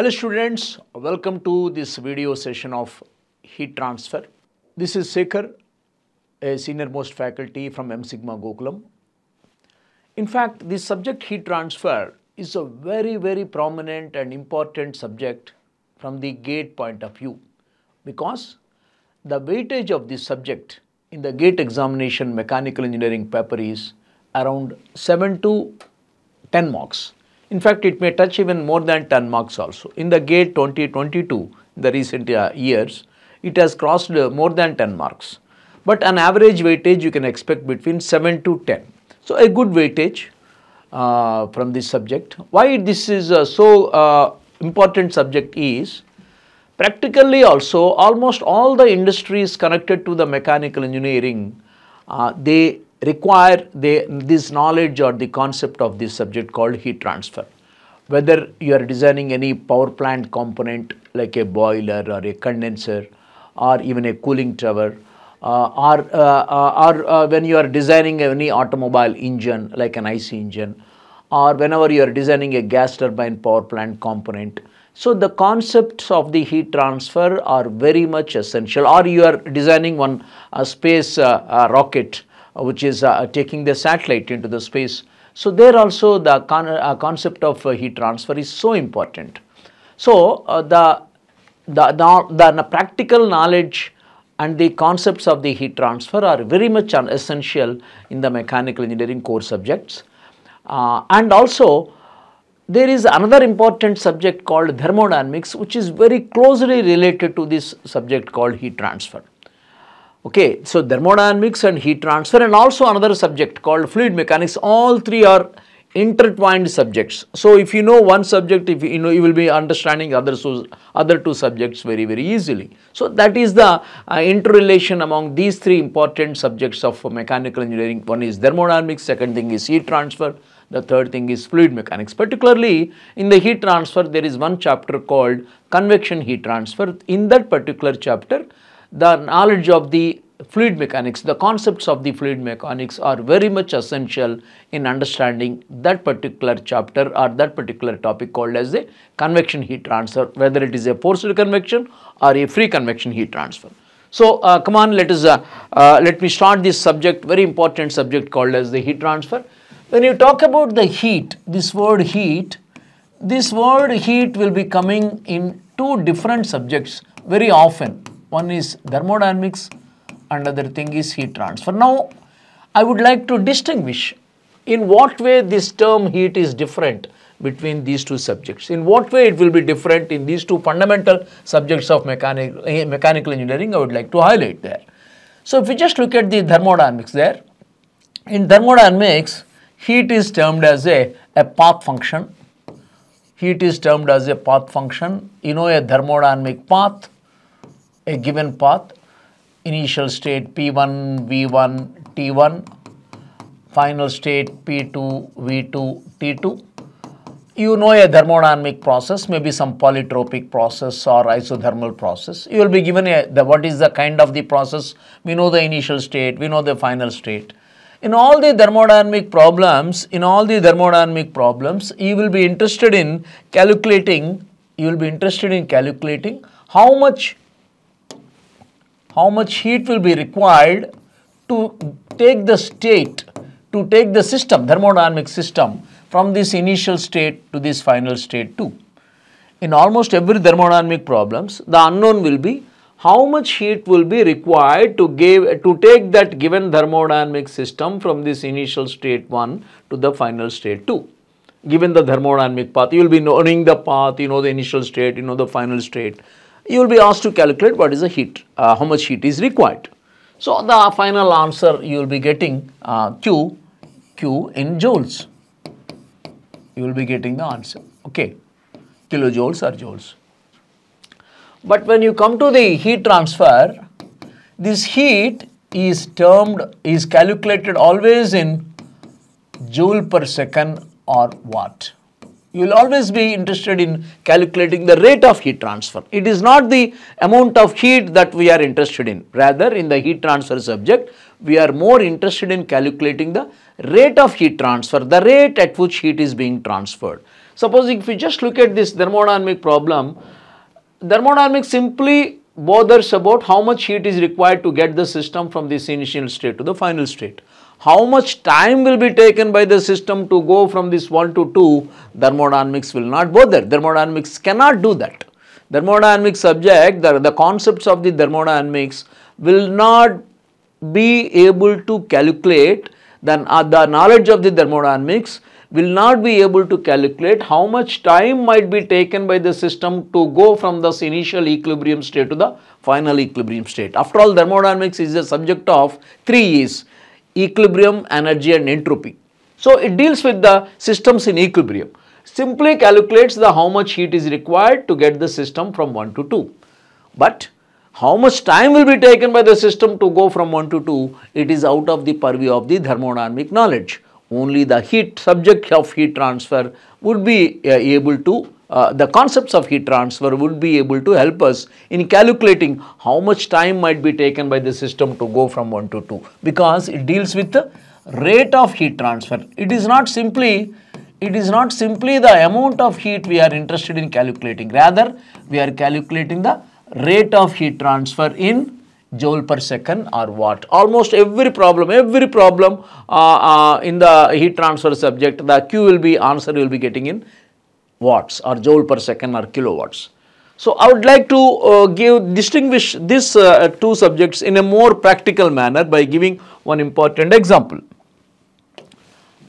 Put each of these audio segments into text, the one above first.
Hello students, welcome to this video session of heat transfer. This is Sekhar, a senior most faculty from M Sigma Gokulam. In fact, this subject heat transfer is a very very prominent and important subject from the GATE point of view because the weightage of this subject in the GATE examination mechanical engineering paper is around 7 to 10 marks. In fact, it may touch even more than 10 marks also. In the GATE 2022, in the recent uh, years, it has crossed uh, more than 10 marks. But an average weightage you can expect between 7 to 10. So, a good weightage uh, from this subject. Why this is uh, so uh, important subject is practically also almost all the industries connected to the mechanical engineering uh, they require they, this knowledge or the concept of this subject called heat transfer. Whether you are designing any power plant component like a boiler or a condenser or even a cooling tower uh, or, uh, uh, or uh, when you are designing any automobile engine like an IC engine or whenever you are designing a gas turbine power plant component. So, the concepts of the heat transfer are very much essential or you are designing one a space uh, rocket which is uh, taking the satellite into the space. So, there also the con uh, concept of heat transfer is so important. So, the, the, the, the practical knowledge and the concepts of the heat transfer are very much essential in the mechanical engineering core subjects. Uh, and also there is another important subject called thermodynamics which is very closely related to this subject called heat transfer. Okay, so thermodynamics and heat transfer and also another subject called fluid mechanics, all three are intertwined subjects. So, if you know one subject, if you know, you will be understanding other, so, other two subjects very, very easily. So, that is the uh, interrelation among these three important subjects of mechanical engineering. One is thermodynamics, second thing is heat transfer, the third thing is fluid mechanics. Particularly in the heat transfer, there is one chapter called convection heat transfer. In that particular chapter, the knowledge of the fluid mechanics, the concepts of the fluid mechanics are very much essential in understanding that particular chapter or that particular topic called as a convection heat transfer, whether it is a forced convection or a free convection heat transfer. So, uh, come on let us uh, uh, let me start this subject very important subject called as the heat transfer. When you talk about the heat, this word heat, this word heat will be coming in two different subjects very often one is thermodynamics, another thing is heat transfer. Now, I would like to distinguish in what way this term heat is different between these two subjects. In what way it will be different in these two fundamental subjects of mechanic, eh, mechanical engineering, I would like to highlight there. So, if we just look at the thermodynamics there, in thermodynamics, heat is termed as a, a path function. Heat is termed as a path function. You know a thermodynamic path a given path initial state P1, V1, T1, final state P2, V2, T2. You know a thermodynamic process, maybe some polytropic process or isothermal process. You will be given a, the, what is the kind of the process. We know the initial state, we know the final state. In all the thermodynamic problems, in all the thermodynamic problems, you will be interested in calculating, you will be interested in calculating how much how much heat will be required to take the state, to take the system, thermodynamic system from this initial state to this final state too. In almost every thermodynamic problems, the unknown will be how much heat will be required to give to take that given thermodynamic system from this initial state 1 to the final state 2 given the thermodynamic path you will be knowing the path you know the initial state you know the final state you will be asked to calculate what is the heat, uh, how much heat is required. So, the final answer you will be getting uh, Q, Q in joules. You will be getting the answer, okay, kilojoules or joules. But when you come to the heat transfer, this heat is termed, is calculated always in joule per second or watt you will always be interested in calculating the rate of heat transfer. It is not the amount of heat that we are interested in. Rather, in the heat transfer subject, we are more interested in calculating the rate of heat transfer, the rate at which heat is being transferred. Suppose if we just look at this thermodynamic problem, thermodynamics simply bothers about how much heat is required to get the system from this initial state to the final state. How much time will be taken by the system to go from this 1 to 2, thermodynamics will not bother. Thermodynamics cannot do that. Thermodynamics subject, the, the concepts of the thermodynamics will not be able to calculate then uh, the knowledge of the thermodynamics will not be able to calculate how much time might be taken by the system to go from this initial equilibrium state to the final equilibrium state. After all thermodynamics is a subject of 3 E's equilibrium, energy and entropy. So, it deals with the systems in equilibrium. Simply calculates the how much heat is required to get the system from 1 to 2. But how much time will be taken by the system to go from 1 to 2, it is out of the purview of the thermodynamic knowledge. Only the heat subject of heat transfer would be uh, able to, uh, the concepts of heat transfer would be able to help us in calculating how much time might be taken by the system to go from 1 to 2 because it deals with the rate of heat transfer. It is not simply it is not simply the amount of heat we are interested in calculating rather we are calculating the rate of heat transfer in joule per second or watt. Almost every problem, every problem uh, uh, in the heat transfer subject, the Q will be answer you will be getting in watts or joule per second or kilowatts. So, I would like to uh, give distinguish these uh, two subjects in a more practical manner by giving one important example.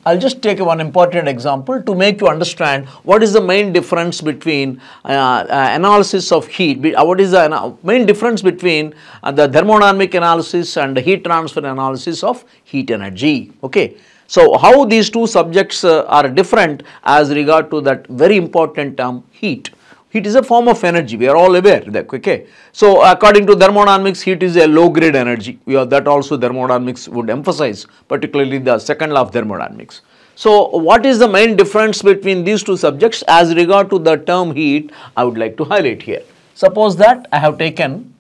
I'll just take one important example to make you understand what is the main difference between uh, uh, analysis of heat, uh, what is the main difference between uh, the thermodynamic analysis and the heat transfer analysis of heat energy. Okay. So, how these two subjects uh, are different as regard to that very important term heat. Heat is a form of energy, we are all aware that, okay. So, according to thermodynamics, heat is a low grade energy, we are, that also thermodynamics would emphasize, particularly the second law of thermodynamics. So, what is the main difference between these two subjects as regard to the term heat, I would like to highlight here. Suppose that I have taken,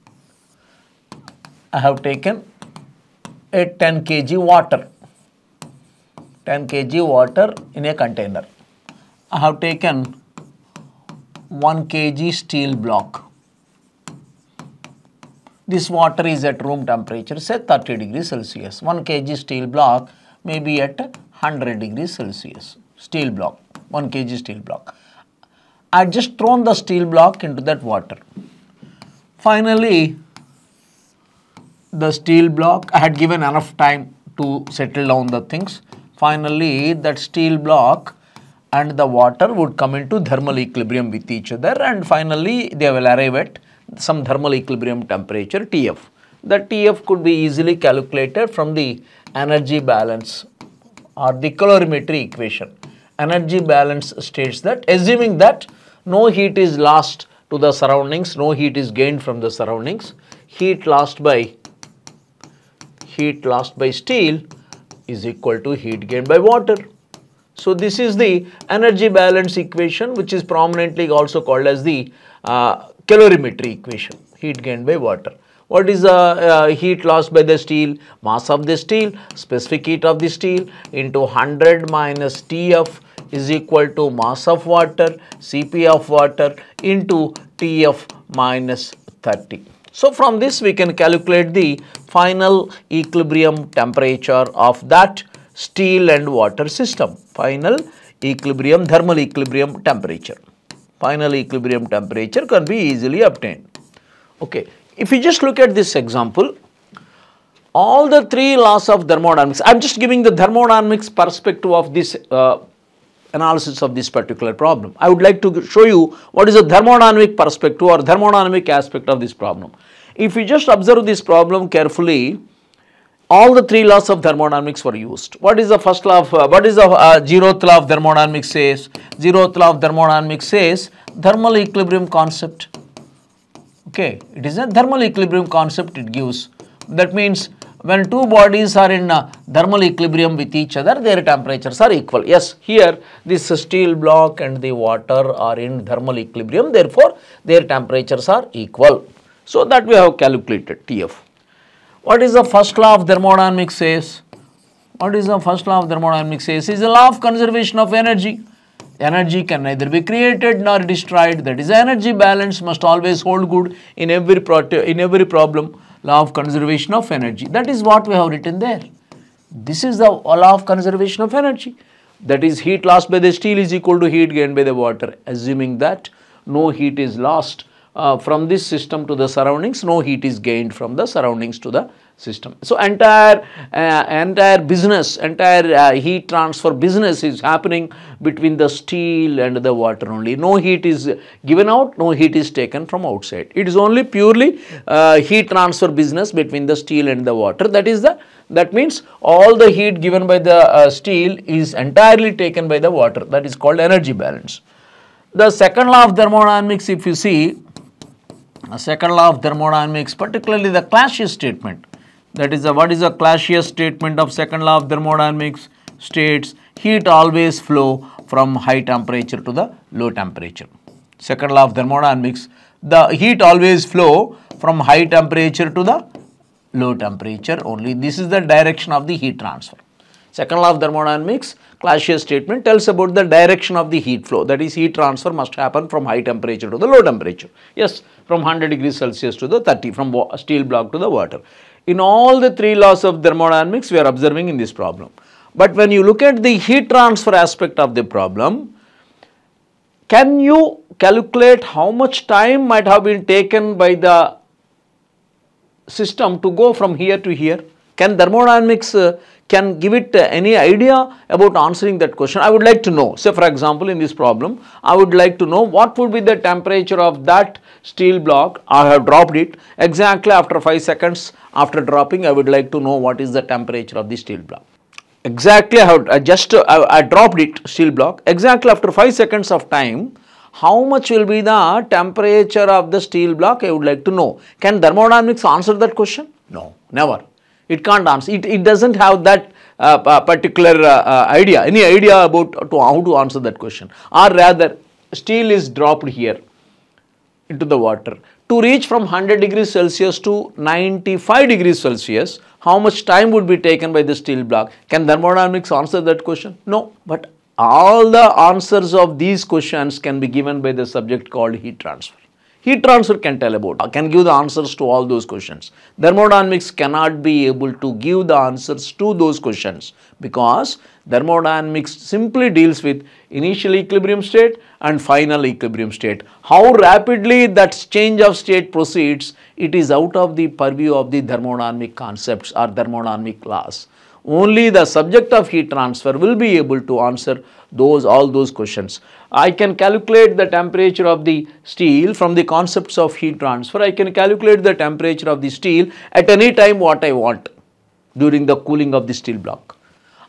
I have taken a 10 kg water, 10 kg water in a container. I have taken 1 kg steel block. This water is at room temperature say 30 degrees Celsius. 1 kg steel block may be at 100 degrees Celsius. Steel block, 1 kg steel block. I just thrown the steel block into that water. Finally, the steel block, I had given enough time to settle down the things. Finally, that steel block and the water would come into thermal equilibrium with each other and finally they will arrive at some thermal equilibrium temperature TF. The TF could be easily calculated from the energy balance or the calorimetry equation. Energy balance states that assuming that no heat is lost to the surroundings, no heat is gained from the surroundings, heat lost by heat lost by steel is equal to heat gained by water. So, this is the energy balance equation which is prominently also called as the uh, calorimetry equation, heat gained by water. What is the uh, heat lost by the steel? Mass of the steel, specific heat of the steel into 100 minus TF is equal to mass of water, Cp of water into TF minus 30. So, from this we can calculate the final equilibrium temperature of that steel and water system, final equilibrium, thermal equilibrium temperature. Final equilibrium temperature can be easily obtained. Okay. If you just look at this example, all the three laws of thermodynamics, I am just giving the thermodynamics perspective of this uh, analysis of this particular problem. I would like to show you what is the thermodynamic perspective or thermodynamic aspect of this problem. If you just observe this problem carefully, all the three laws of thermodynamics were used. What is the first law of, uh, what is the uh, zeroth law of thermodynamics says? Zeroth law of thermodynamics says thermal equilibrium concept. Okay, it is a thermal equilibrium concept it gives. That means when two bodies are in thermal equilibrium with each other, their temperatures are equal. Yes, here this steel block and the water are in thermal equilibrium, therefore their temperatures are equal. So that we have calculated TF. What is the first law of thermodynamics says? What is the first law of thermodynamics says? Is the law of conservation of energy. energy can neither be created nor destroyed. That is energy balance must always hold good in every, in every problem law of conservation of energy. That is what we have written there. This is the law of conservation of energy. That is heat lost by the steel is equal to heat gained by the water. Assuming that no heat is lost uh, from this system to the surroundings, no heat is gained from the surroundings to the system. So, entire uh, entire business, entire uh, heat transfer business is happening between the steel and the water only. No heat is given out, no heat is taken from outside. It is only purely uh, heat transfer business between the steel and the water. That is the that means all the heat given by the uh, steel is entirely taken by the water. That is called energy balance. The second law of thermodynamics, if you see, second law of thermodynamics, particularly the Clausius statement, that is a, what is a Clausius statement of second law of thermodynamics states heat always flow from high temperature to the low temperature. Second law of thermodynamics, the heat always flow from high temperature to the low temperature only. This is the direction of the heat transfer. Second law of thermodynamics, Clausius statement tells about the direction of the heat flow. That is heat transfer must happen from high temperature to the low temperature. Yes, from 100 degrees Celsius to the 30, from steel block to the water in all the three laws of thermodynamics we are observing in this problem. But when you look at the heat transfer aspect of the problem, can you calculate how much time might have been taken by the system to go from here to here? Can thermodynamics uh, can give it any idea about answering that question? I would like to know. Say for example, in this problem, I would like to know what would be the temperature of that steel block. I have dropped it exactly after 5 seconds after dropping I would like to know what is the temperature of the steel block. Exactly I, have, I just I, I dropped it steel block exactly after 5 seconds of time how much will be the temperature of the steel block I would like to know. Can thermodynamics answer that question? No, never. It can't answer. It, it doesn't have that uh, particular uh, uh, idea, any idea about to, how to answer that question. Or rather, steel is dropped here into the water to reach from 100 degrees Celsius to 95 degrees Celsius, how much time would be taken by the steel block? Can thermodynamics answer that question? No, but all the answers of these questions can be given by the subject called heat transfer. Heat transfer can tell about, can give the answers to all those questions. Thermodynamics cannot be able to give the answers to those questions because thermodynamics simply deals with initial equilibrium state and final equilibrium state. How rapidly that change of state proceeds, it is out of the purview of the thermodynamic concepts or thermodynamic laws. Only the subject of heat transfer will be able to answer those all those questions. I can calculate the temperature of the steel from the concepts of heat transfer. I can calculate the temperature of the steel at any time what I want during the cooling of the steel block.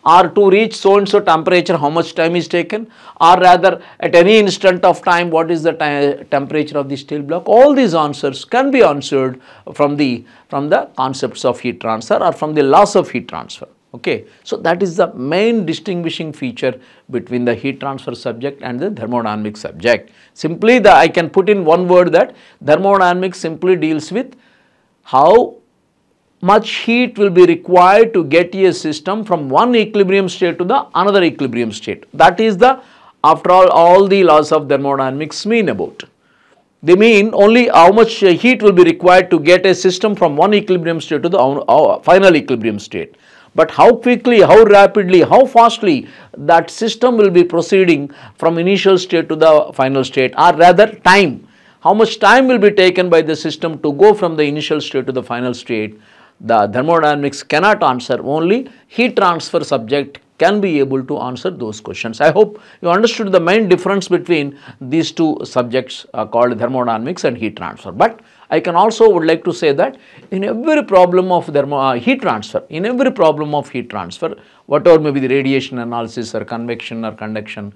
Or to reach so and so temperature how much time is taken? Or rather at any instant of time what is the temperature of the steel block? All these answers can be answered from the from the concepts of heat transfer or from the laws of heat transfer okay so that is the main distinguishing feature between the heat transfer subject and the thermodynamic subject simply the i can put in one word that thermodynamics simply deals with how much heat will be required to get a system from one equilibrium state to the another equilibrium state. That is the after all all the laws of thermodynamics mean about. They mean only how much heat will be required to get a system from one equilibrium state to the final equilibrium state. But how quickly, how rapidly, how fastly that system will be proceeding from initial state to the final state or rather time. How much time will be taken by the system to go from the initial state to the final state the thermodynamics cannot answer, only heat transfer subject can be able to answer those questions. I hope you understood the main difference between these two subjects uh, called thermodynamics and heat transfer. But I can also would like to say that in every problem of thermo, uh, heat transfer, in every problem of heat transfer, whatever may be the radiation analysis or convection or conduction,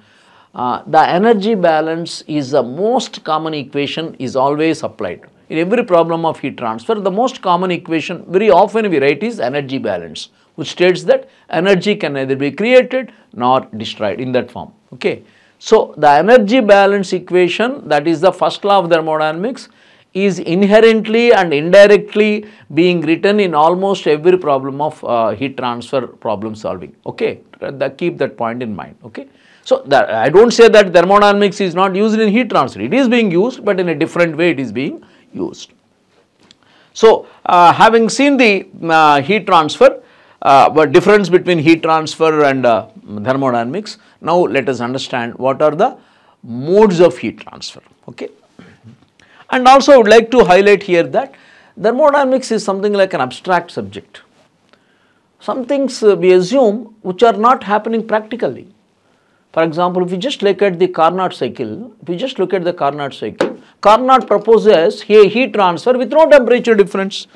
uh, the energy balance is the most common equation is always applied in every problem of heat transfer, the most common equation very often we write is energy balance, which states that energy can neither be created nor destroyed in that form. Okay. So, the energy balance equation that is the first law of thermodynamics is inherently and indirectly being written in almost every problem of uh, heat transfer problem solving. Okay. Keep that point in mind. Okay. So, that, I do not say that thermodynamics is not used in heat transfer, it is being used, but in a different way it is being used. So, uh, having seen the uh, heat transfer, uh, difference between heat transfer and uh, thermodynamics, now let us understand what are the modes of heat transfer. Okay. And also I would like to highlight here that thermodynamics is something like an abstract subject. Some things uh, we assume which are not happening practically. For example, if we just look at the Carnot cycle, if we just look at the Carnot cycle, Carnot proposes a heat transfer with no temperature difference.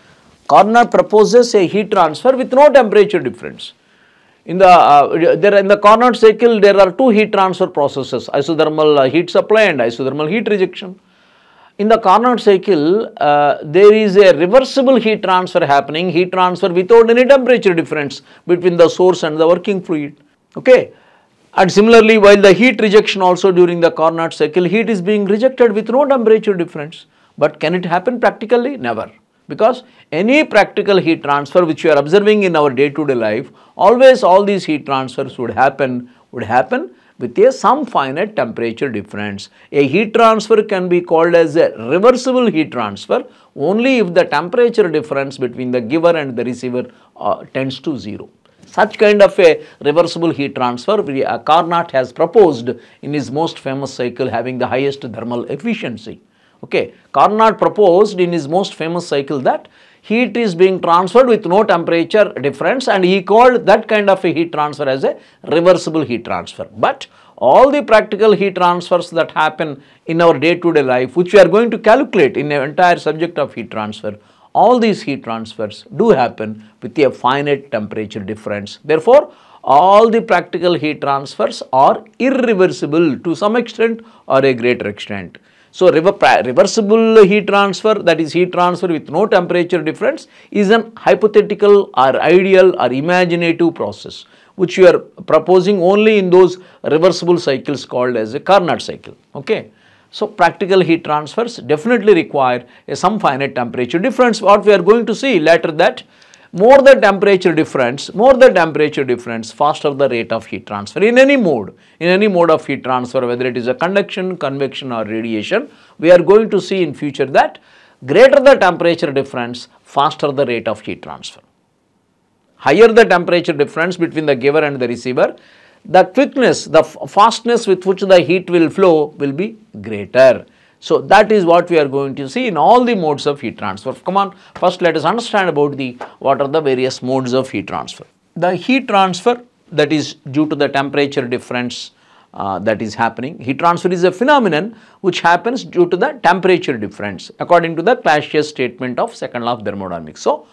Carnot proposes a heat transfer with no temperature difference. In the uh, there in the Carnot cycle, there are two heat transfer processes: isothermal uh, heat supply and isothermal heat rejection. In the Carnot cycle, uh, there is a reversible heat transfer happening, heat transfer without any temperature difference between the source and the working fluid. Okay. And similarly, while the heat rejection also during the Carnot cycle, heat is being rejected with no temperature difference. But can it happen practically? Never. Because any practical heat transfer which you are observing in our day-to-day -day life, always all these heat transfers would happen, would happen with a some finite temperature difference. A heat transfer can be called as a reversible heat transfer only if the temperature difference between the giver and the receiver uh, tends to 0. Such kind of a reversible heat transfer uh, Carnot has proposed in his most famous cycle having the highest thermal efficiency. Okay, Carnot proposed in his most famous cycle that heat is being transferred with no temperature difference and he called that kind of a heat transfer as a reversible heat transfer. But all the practical heat transfers that happen in our day-to-day -day life which we are going to calculate in the entire subject of heat transfer all these heat transfers do happen with a finite temperature difference. Therefore, all the practical heat transfers are irreversible to some extent or a greater extent. So, reversible heat transfer that is heat transfer with no temperature difference is an hypothetical or ideal or imaginative process which you are proposing only in those reversible cycles called as a Carnot cycle. Okay. So, practical heat transfers definitely require a some finite temperature difference. What we are going to see later that more the temperature difference, more the temperature difference, faster the rate of heat transfer in any mode, in any mode of heat transfer, whether it is a conduction, convection or radiation, we are going to see in future that greater the temperature difference, faster the rate of heat transfer. Higher the temperature difference between the giver and the receiver, the quickness, the fastness with which the heat will flow will be greater. So, that is what we are going to see in all the modes of heat transfer. Come on, first let us understand about the what are the various modes of heat transfer. The heat transfer that is due to the temperature difference uh, that is happening. Heat transfer is a phenomenon which happens due to the temperature difference according to the Clausius statement of second law of thermodynamics. So,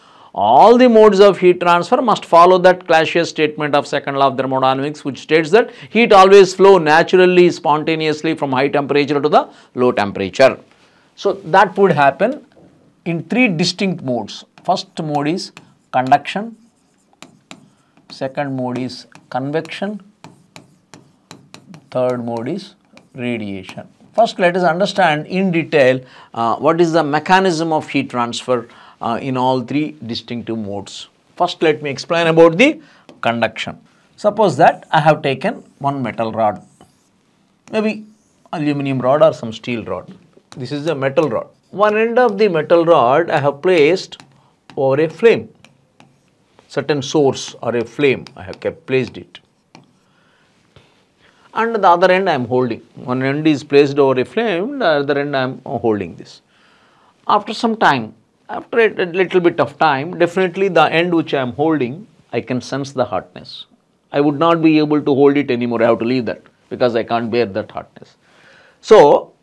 all the modes of heat transfer must follow that Clausius statement of second law of thermodynamics which states that heat always flow naturally spontaneously from high temperature to the low temperature. So, that would happen in three distinct modes. First mode is conduction, second mode is convection, third mode is radiation. First let us understand in detail uh, what is the mechanism of heat transfer uh, in all three distinctive modes. First let me explain about the conduction. Suppose that I have taken one metal rod, maybe aluminum rod or some steel rod. This is a metal rod. One end of the metal rod I have placed over a flame, certain source or a flame I have kept placed it. And the other end I am holding. One end is placed over a flame, the other end I am holding this. After some time, after a, little bit of time, definitely the end which I am holding, I can sense the hotness. I would not be able to hold it anymore, I have to leave that because I can't bear that hotness. So,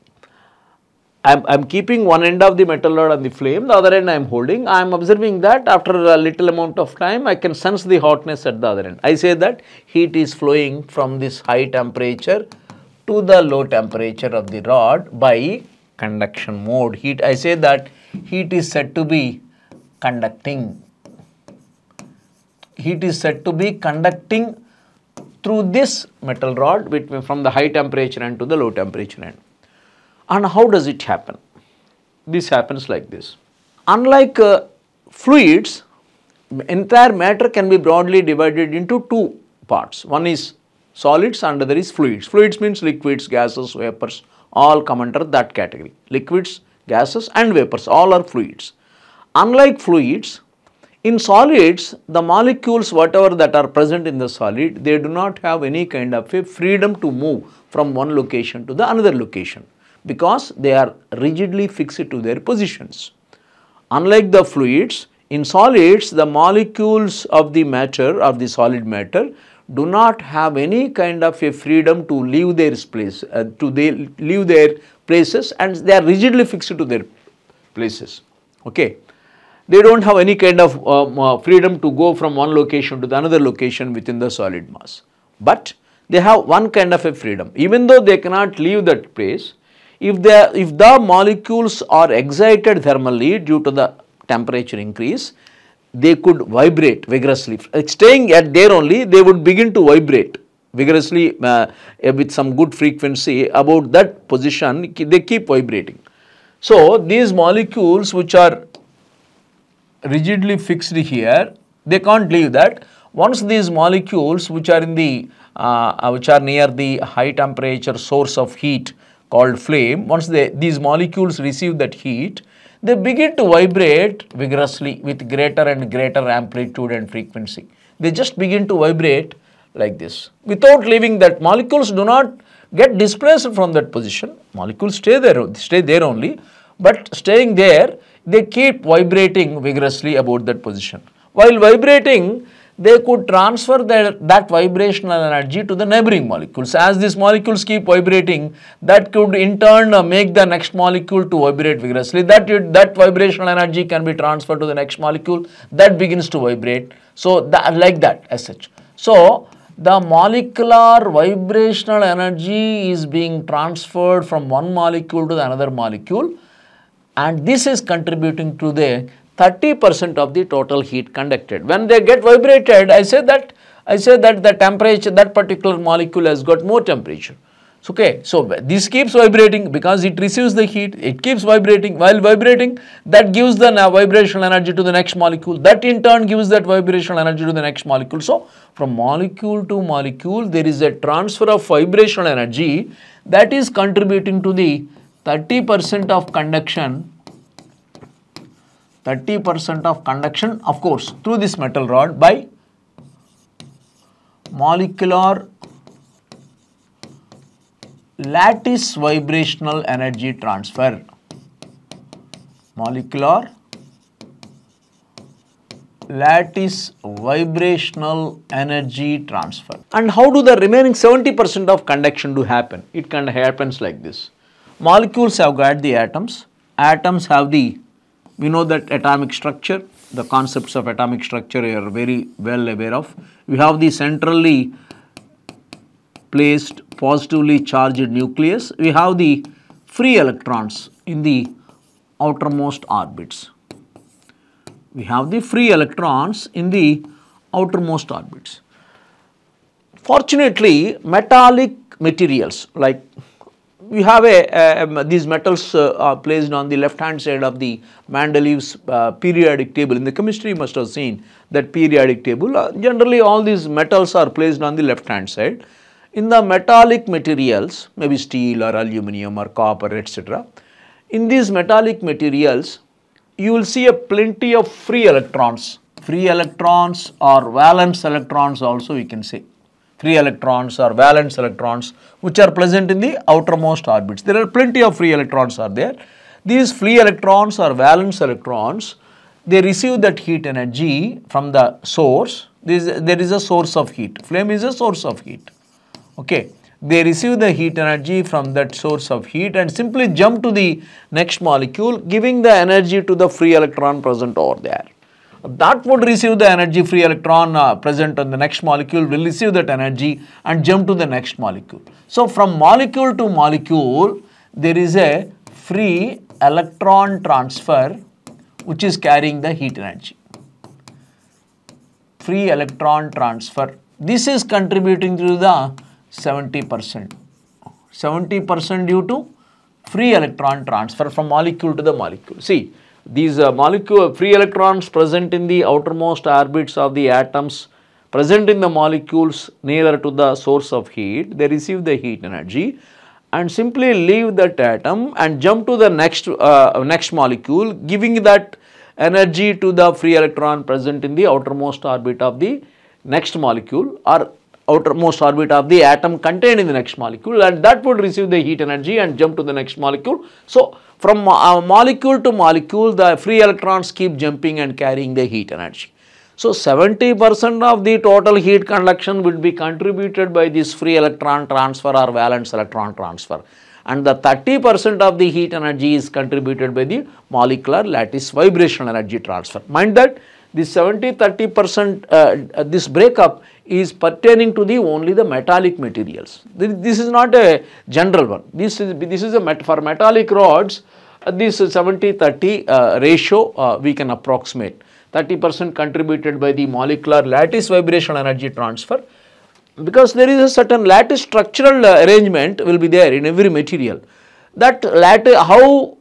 I'm, I'm keeping one end of the metal rod on the flame, the other end I'm holding. I'm observing that after a little amount of time, I can sense the hotness at the other end. I say that heat is flowing from this high temperature to the low temperature of the rod by conduction mode. Heat, I say that heat is said to be conducting. Heat is said to be conducting through this metal rod between from the high temperature end to the low temperature end. And how does it happen? This happens like this. Unlike uh, fluids, entire matter can be broadly divided into two parts. One is solids and other is fluids. Fluids means liquids, gases, vapors all come under that category. Liquids, gases and vapors all are fluids. Unlike fluids, in solids, the molecules whatever that are present in the solid, they do not have any kind of a freedom to move from one location to the another location because they are rigidly fixed to their positions. Unlike the fluids, in solids the molecules of the matter of the solid matter do not have any kind of a freedom to leave their place uh, to they leave their places and they are rigidly fixed to their places okay they don't have any kind of um, uh, freedom to go from one location to the another location within the solid mass. But they have one kind of a freedom. Even though they cannot leave that place, if, they, if the molecules are excited thermally due to the temperature increase, they could vibrate vigorously. Staying at there only, they would begin to vibrate vigorously uh, with some good frequency about that position, they keep vibrating. So, these molecules which are rigidly fixed here, they can't leave that. Once these molecules which are in the, uh, which are near the high temperature source of heat called flame, once they, these molecules receive that heat, they begin to vibrate vigorously with greater and greater amplitude and frequency. They just begin to vibrate like this. Without leaving that, molecules do not get displaced from that position. Molecules stay there, stay there only, but staying there, they keep vibrating vigorously about that position. While vibrating, they could transfer that, that vibrational energy to the neighboring molecules. As these molecules keep vibrating, that could in turn make the next molecule to vibrate vigorously. That, that vibrational energy can be transferred to the next molecule, that begins to vibrate. So, that, like that as such. So, the molecular vibrational energy is being transferred from one molecule to the another molecule and this is contributing to the 30 percent of the total heat conducted. When they get vibrated, I say that I say that the temperature, that particular molecule has got more temperature. So, okay, so this keeps vibrating because it receives the heat, it keeps vibrating. While vibrating, that gives the vibrational energy to the next molecule. That in turn gives that vibrational energy to the next molecule. So, from molecule to molecule, there is a transfer of vibrational energy that is contributing to the 30 percent of conduction 30 percent of conduction of course through this metal rod by molecular lattice vibrational energy transfer. Molecular lattice vibrational energy transfer. And how do the remaining 70 percent of conduction do happen? It kind of happens like this. Molecules have got the atoms, atoms have the, we know that atomic structure, the concepts of atomic structure are very well aware of. We have the centrally placed positively charged nucleus, we have the free electrons in the outermost orbits. We have the free electrons in the outermost orbits. Fortunately, metallic materials like we have a, um, these metals uh, are placed on the left hand side of the Mendeleev's uh, periodic table. In the chemistry you must have seen that periodic table. Uh, generally all these metals are placed on the left hand side. In the metallic materials, maybe steel or aluminum or copper etc. In these metallic materials, you will see a plenty of free electrons. Free electrons or valence electrons also we can say free electrons or valence electrons which are present in the outermost orbits. There are plenty of free electrons are there. These free electrons or valence electrons, they receive that heat energy from the source. Is, there is a source of heat. Flame is a source of heat. Okay. They receive the heat energy from that source of heat and simply jump to the next molecule giving the energy to the free electron present over there that would receive the energy free electron uh, present on the next molecule will receive that energy and jump to the next molecule. So, from molecule to molecule there is a free electron transfer which is carrying the heat energy. Free electron transfer. This is contributing to the 70 percent. 70 percent due to free electron transfer from molecule to the molecule. See, these uh, molecule free electrons present in the outermost orbits of the atoms present in the molecules nearer to the source of heat, they receive the heat energy and simply leave that atom and jump to the next, uh, next molecule giving that energy to the free electron present in the outermost orbit of the next molecule or outermost orbit of the atom contained in the next molecule and that would receive the heat energy and jump to the next molecule. So, from uh, molecule to molecule the free electrons keep jumping and carrying the heat energy. So, 70 percent of the total heat conduction will be contributed by this free electron transfer or valence electron transfer and the 30 percent of the heat energy is contributed by the molecular lattice vibrational energy transfer. Mind that this 70 30 percent uh, this breakup is pertaining to the only the metallic materials. This is not a general one. This is this is a met for metallic rods. Uh, this 70 30 uh, ratio uh, we can approximate. 30 percent contributed by the molecular lattice vibrational energy transfer because there is a certain lattice structural uh, arrangement will be there in every material. That lattice how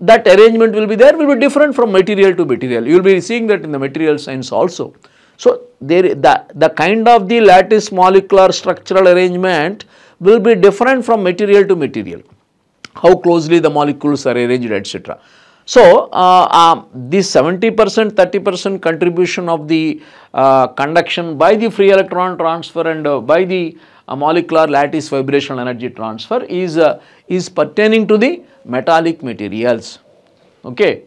that arrangement will be there will be different from material to material. You will be seeing that in the material science also. So, there the, the kind of the lattice molecular structural arrangement will be different from material to material, how closely the molecules are arranged etc. So, uh, uh, this 70 percent 30 percent contribution of the uh, conduction by the free electron transfer and uh, by the uh, molecular lattice vibrational energy transfer is, uh, is pertaining to the metallic materials. Okay.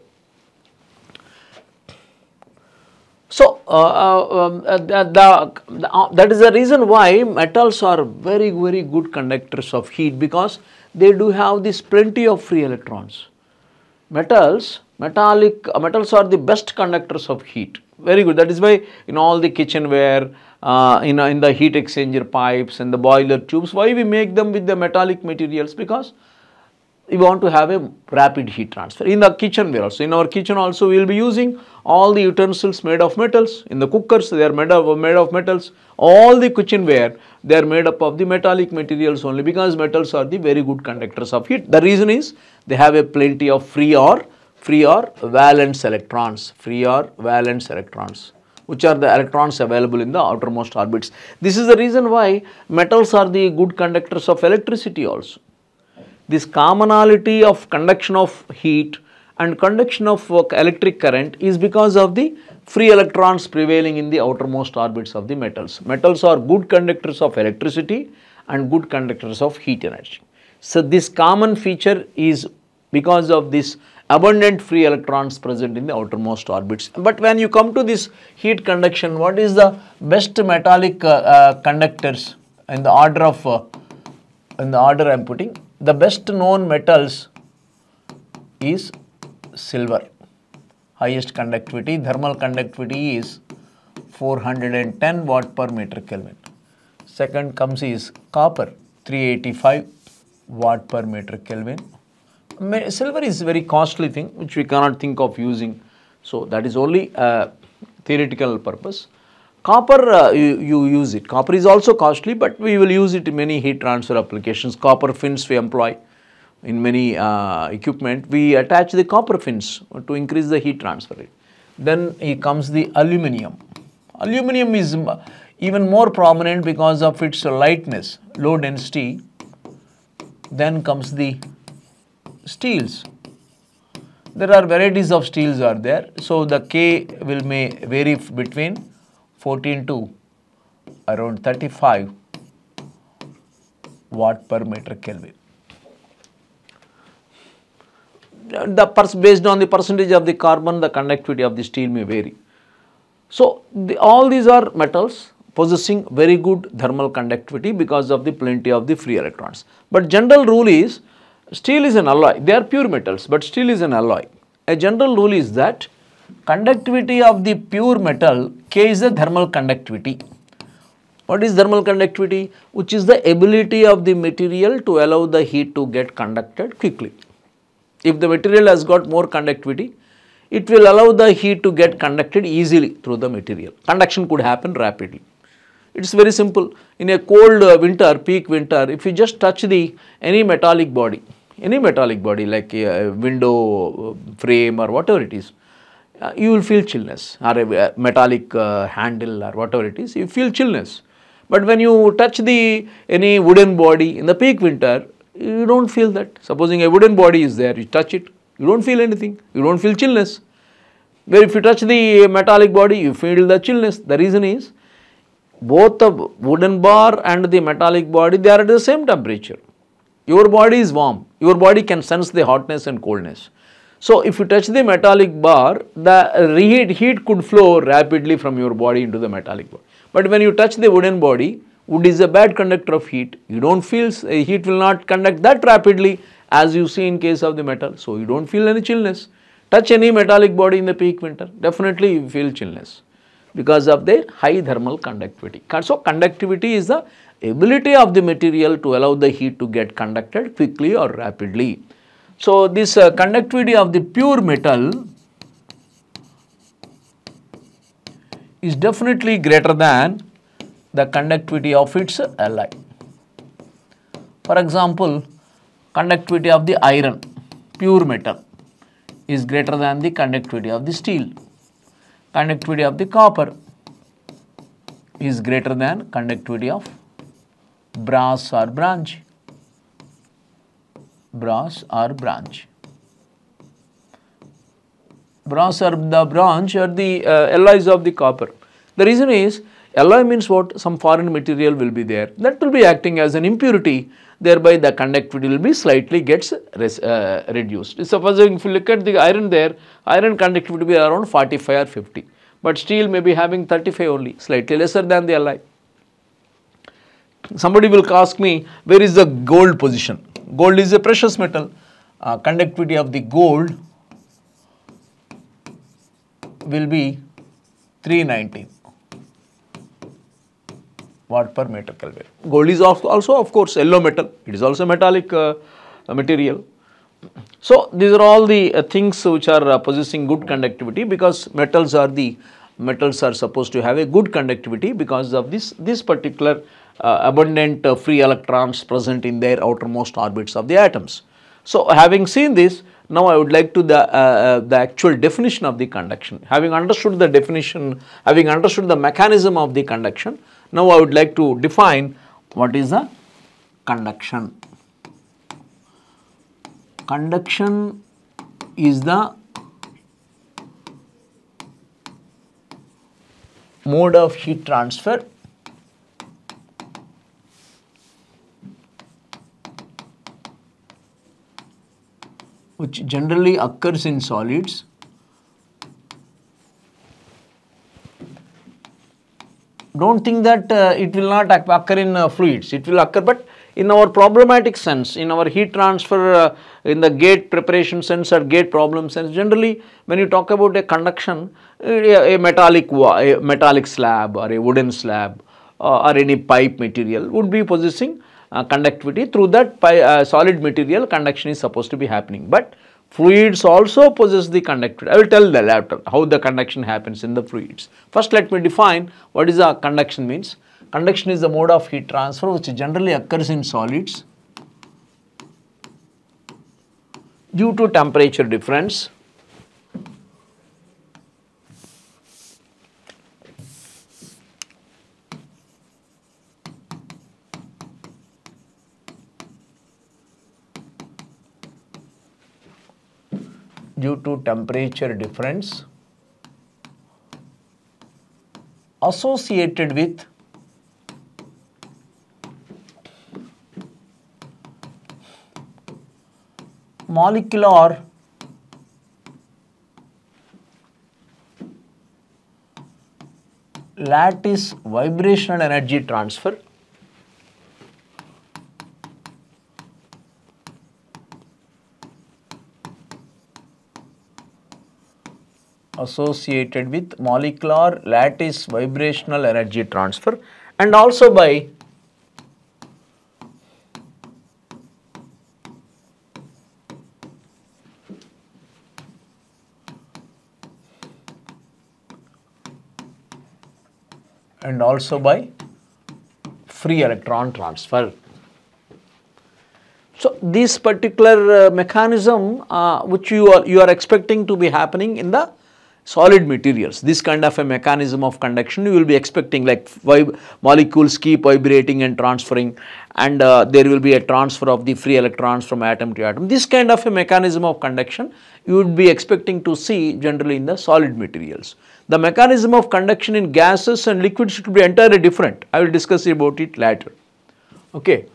So, uh, uh, um, uh, the, the uh, that is the reason why metals are very very good conductors of heat because they do have this plenty of free electrons. Metals, metallic uh, metals are the best conductors of heat. Very good. That is why in all the kitchenware, uh, in, in the heat exchanger pipes and the boiler tubes, why we make them with the metallic materials because we want to have a rapid heat transfer. In the kitchenware also, in our kitchen also we will be using all the utensils made of metals. In the cookers they are made of, made of metals. All the kitchenware they are made up of the metallic materials only because metals are the very good conductors of heat. The reason is they have a plenty of free or free or valence electrons, free or valence electrons which are the electrons available in the outermost orbits. This is the reason why metals are the good conductors of electricity also this commonality of conduction of heat and conduction of uh, electric current is because of the free electrons prevailing in the outermost orbits of the metals. Metals are good conductors of electricity and good conductors of heat energy. So, this common feature is because of this abundant free electrons present in the outermost orbits. But when you come to this heat conduction, what is the best metallic uh, uh, conductors in the order of, uh, in the order I am putting? the best known metals is silver highest conductivity thermal conductivity is 410 watt per meter kelvin second comes is copper 385 watt per meter kelvin silver is a very costly thing which we cannot think of using so that is only a theoretical purpose Copper, uh, you, you, use it. Copper is also costly, but we will use it in many heat transfer applications. Copper fins we employ in many uh, equipment. We attach the copper fins to increase the heat transfer rate. Then comes the aluminium. Aluminium is even more prominent because of its lightness, low density. Then comes the steels. There are varieties of steels are there. So, the K will may vary between 14 to around 35 watt per meter Kelvin. The based on the percentage of the carbon, the conductivity of the steel may vary. So, the, all these are metals possessing very good thermal conductivity because of the plenty of the free electrons. But general rule is steel is an alloy, they are pure metals, but steel is an alloy. A general rule is that conductivity of the pure metal K is the thermal conductivity. What is thermal conductivity? Which is the ability of the material to allow the heat to get conducted quickly. If the material has got more conductivity, it will allow the heat to get conducted easily through the material. Conduction could happen rapidly. It is very simple. In a cold uh, winter, peak winter, if you just touch the any metallic body, any metallic body like a window uh, frame or whatever it is, uh, you will feel chillness or a metallic uh, handle or whatever it is, you feel chillness. But when you touch the any wooden body in the peak winter, you don't feel that. Supposing a wooden body is there, you touch it, you don't feel anything, you don't feel chillness. Where if you touch the metallic body, you feel the chillness. The reason is both the wooden bar and the metallic body, they are at the same temperature. Your body is warm, your body can sense the hotness and coldness. So, if you touch the metallic bar, the heat, heat could flow rapidly from your body into the metallic bar. But when you touch the wooden body, wood is a bad conductor of heat. You don't feel, uh, heat will not conduct that rapidly as you see in case of the metal. So, you don't feel any chillness. Touch any metallic body in the peak winter, definitely you feel chillness because of the high thermal conductivity. So, conductivity is the ability of the material to allow the heat to get conducted quickly or rapidly. So, this uh, conductivity of the pure metal is definitely greater than the conductivity of its alloy. For example, conductivity of the iron, pure metal is greater than the conductivity of the steel. Conductivity of the copper is greater than conductivity of brass or bronze Brass or bronze Brass or the bronze are the uh, alloys of the copper. The reason is alloy means what? Some foreign material will be there. That will be acting as an impurity thereby the conductivity will be slightly gets res, uh, reduced. Supposing if you look at the iron there, iron conductivity will be around 45 or 50, but steel may be having 35 only, slightly lesser than the alloy. Somebody will ask me, where is the gold position? Gold is a precious metal. Uh, conductivity of the gold will be 319 watt per meter Kelvin. Gold is also of course yellow metal, it is also metallic uh, material. So, these are all the uh, things which are uh, possessing good conductivity because metals are the metals are supposed to have a good conductivity because of this this particular uh, abundant uh, free electrons present in their outermost orbits of the atoms. So, having seen this now I would like to the, uh, the actual definition of the conduction. Having understood the definition, having understood the mechanism of the conduction, now I would like to define what is the conduction. Conduction is the mode of heat transfer which generally occurs in solids. Don't think that uh, it will not occur in uh, fluids, it will occur but in our problematic sense, in our heat transfer, uh, in the gate preparation sense or gate problem sense, generally when you talk about a conduction, a, a metallic, a metallic slab or a wooden slab uh, or any pipe material would be possessing uh, conductivity through that uh, solid material conduction is supposed to be happening. But Fluids also possess the conductivity. I will tell the later how the conduction happens in the fluids. First let me define what is a conduction means. Conduction is the mode of heat transfer which generally occurs in solids due to temperature difference due to temperature difference associated with molecular lattice vibrational energy transfer associated with molecular lattice vibrational energy transfer and also by and also by free electron transfer. So, this particular uh, mechanism uh, which you are, you are expecting to be happening in the solid materials, this kind of a mechanism of conduction you will be expecting like molecules keep vibrating and transferring and uh, there will be a transfer of the free electrons from atom to atom. This kind of a mechanism of conduction you would be expecting to see generally in the solid materials. The mechanism of conduction in gases and liquids should be entirely different. I will discuss about it later. Okay.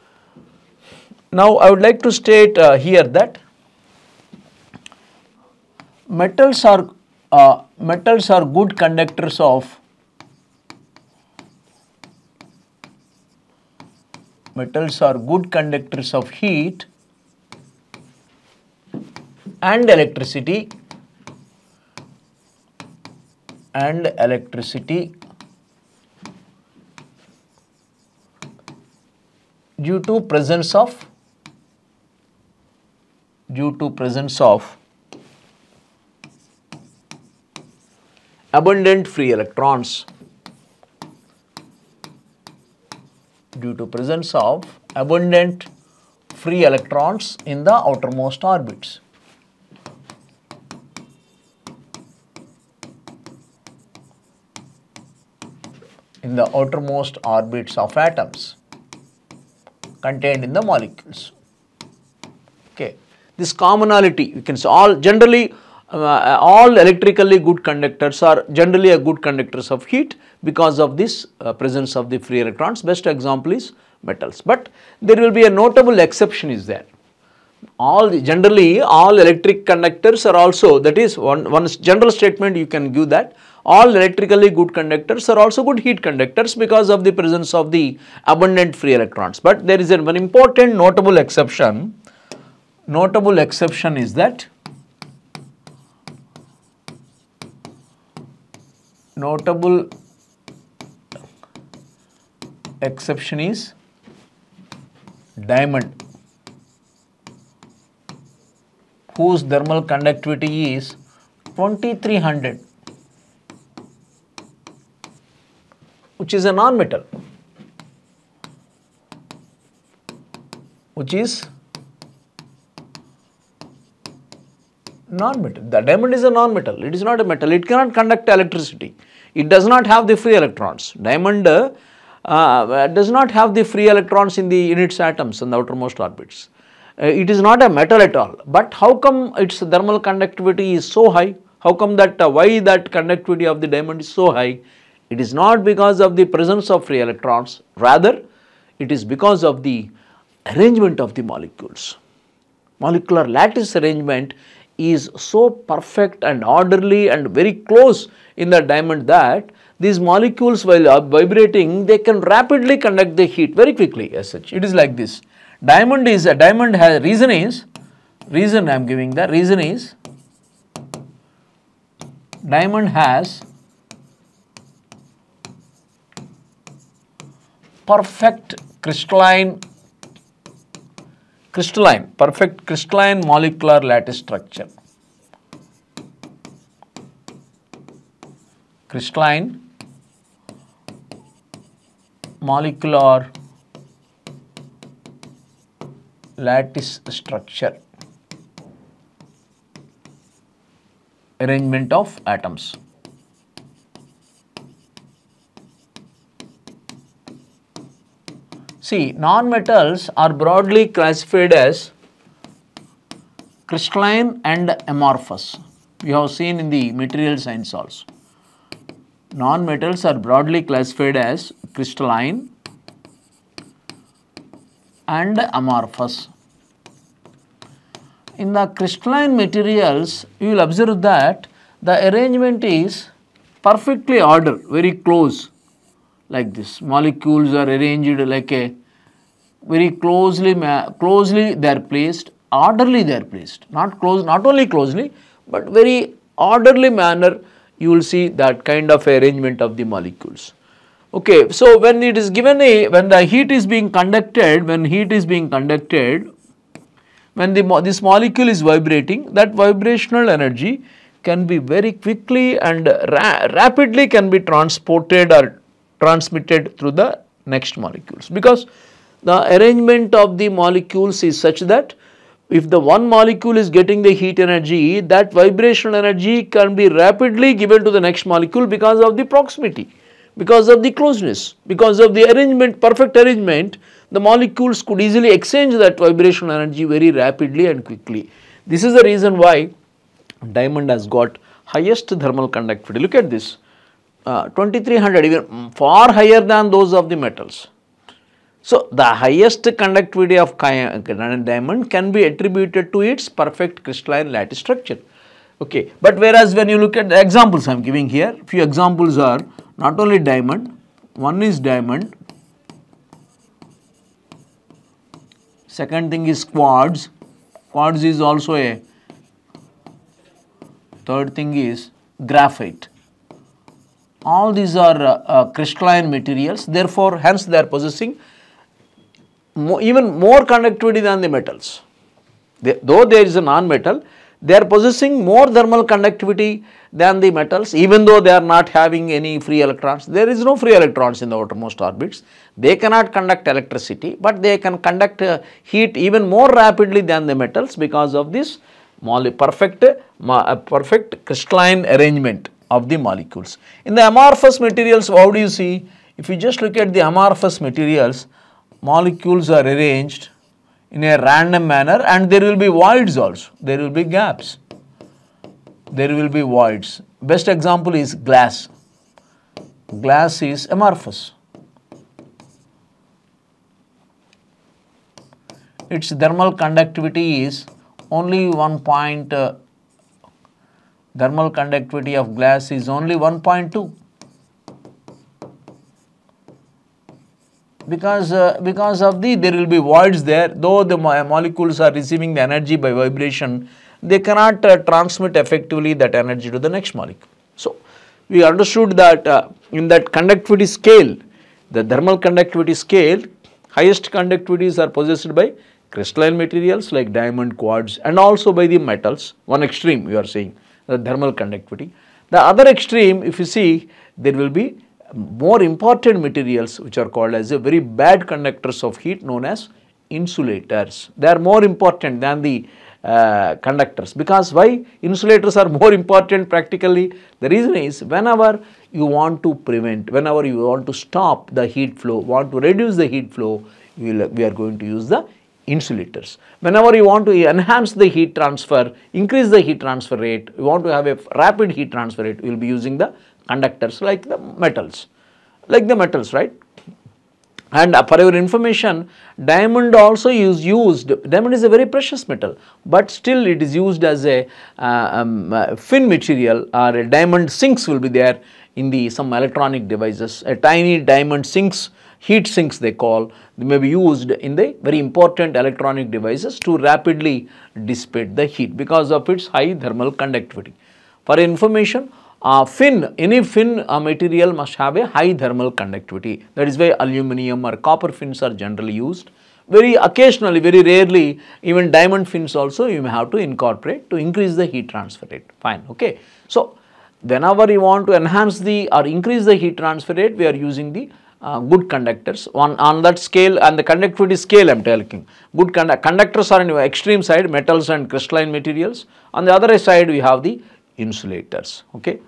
Now I would like to state uh, here that metals are uh, metals are good conductors of metals are good conductors of heat and electricity and electricity due to presence of due to presence of abundant free electrons due to presence of abundant free electrons in the outermost orbits. in the outermost orbits of atoms contained in the molecules. Okay. This commonality, we can say all generally uh, all electrically good conductors are generally a good conductors of heat because of this uh, presence of the free electrons. Best example is metals, but there will be a notable exception is there. All the, generally all electric conductors are also that is one, one general statement you can give that all electrically good conductors are also good heat conductors because of the presence of the abundant free electrons. But there is a, one important notable exception, notable exception is that notable exception is diamond whose thermal conductivity is 2300 which is a non-metal which is non-metal. The diamond is a non-metal, it is not a metal, it cannot conduct electricity. It does not have the free electrons. Diamond uh, uh, does not have the free electrons in the in its atoms in the outermost orbits. Uh, it is not a metal at all. But how come its thermal conductivity is so high? How come that uh, why that conductivity of the diamond is so high? It is not because of the presence of free electrons. Rather, it is because of the arrangement of the molecules. Molecular lattice arrangement is so perfect and orderly and very close in the diamond that these molecules while vibrating they can rapidly conduct the heat very quickly as such. It is like this. Diamond is a diamond has reason is reason I am giving the reason is diamond has perfect crystalline crystalline, perfect crystalline molecular lattice structure. Crystalline molecular lattice structure arrangement of atoms. See, non-metals are broadly classified as crystalline and amorphous. We have seen in the material science also. Non-metals are broadly classified as crystalline and amorphous. In the crystalline materials, you will observe that the arrangement is perfectly ordered, very close like this. Molecules are arranged like a very closely, closely they are placed, orderly they are placed, not close, not only closely, but very orderly manner you will see that kind of arrangement of the molecules. Okay, so when it is given a, when the heat is being conducted, when heat is being conducted, when the, this molecule is vibrating, that vibrational energy can be very quickly and ra rapidly can be transported or transmitted through the next molecules because the arrangement of the molecules is such that if the one molecule is getting the heat energy, that vibrational energy can be rapidly given to the next molecule because of the proximity, because of the closeness, because of the arrangement, perfect arrangement, the molecules could easily exchange that vibrational energy very rapidly and quickly. This is the reason why diamond has got highest thermal conductivity. Look at this, uh, 2300 even far higher than those of the metals. So, the highest conductivity of diamond can be attributed to its perfect crystalline lattice structure. Okay. But whereas when you look at the examples I am giving here, few examples are not only diamond, one is diamond, second thing is quartz, quartz is also a, third thing is graphite. All these are uh, uh, crystalline materials, therefore, hence they are possessing even more conductivity than the metals. They, though there is a non-metal, they are possessing more thermal conductivity than the metals even though they are not having any free electrons. There is no free electrons in the outermost orbits. They cannot conduct electricity but they can conduct uh, heat even more rapidly than the metals because of this perfect, uh, perfect crystalline arrangement of the molecules. In the amorphous materials how do you see? If you just look at the amorphous materials, molecules are arranged in a random manner and there will be voids also, there will be gaps, there will be voids. Best example is glass, glass is amorphous. Its thermal conductivity is only 1 point, uh, thermal conductivity of glass is only 1.2 because uh, because of the there will be voids there. Though the mo molecules are receiving the energy by vibration they cannot uh, transmit effectively that energy to the next molecule. So, we understood that uh, in that conductivity scale the thermal conductivity scale highest conductivities are possessed by crystalline materials like diamond, quartz and also by the metals. One extreme we are saying the thermal conductivity. The other extreme if you see there will be more important materials which are called as a very bad conductors of heat known as insulators. They are more important than the uh, conductors because why insulators are more important practically the reason is whenever you want to prevent whenever you want to stop the heat flow want to reduce the heat flow will, we are going to use the insulators. Whenever you want to enhance the heat transfer increase the heat transfer rate you want to have a rapid heat transfer rate you will be using the conductors like the metals, like the metals, right? And uh, for your information, diamond also is used, diamond is a very precious metal, but still it is used as a uh, um, uh, fin material or a diamond sinks will be there in the some electronic devices, a tiny diamond sinks, heat sinks they call, they may be used in the very important electronic devices to rapidly dissipate the heat because of its high thermal conductivity. For information, uh, fin, any fin uh, material must have a high thermal conductivity. That is why aluminum or copper fins are generally used. Very occasionally, very rarely, even diamond fins also you may have to incorporate to increase the heat transfer rate. Fine, okay. So, whenever you want to enhance the or increase the heat transfer rate, we are using the uh, good conductors on, on that scale and the conductivity scale I am telling. Good condu conductors are in extreme side metals and crystalline materials. On the other side we have the insulators. Okay.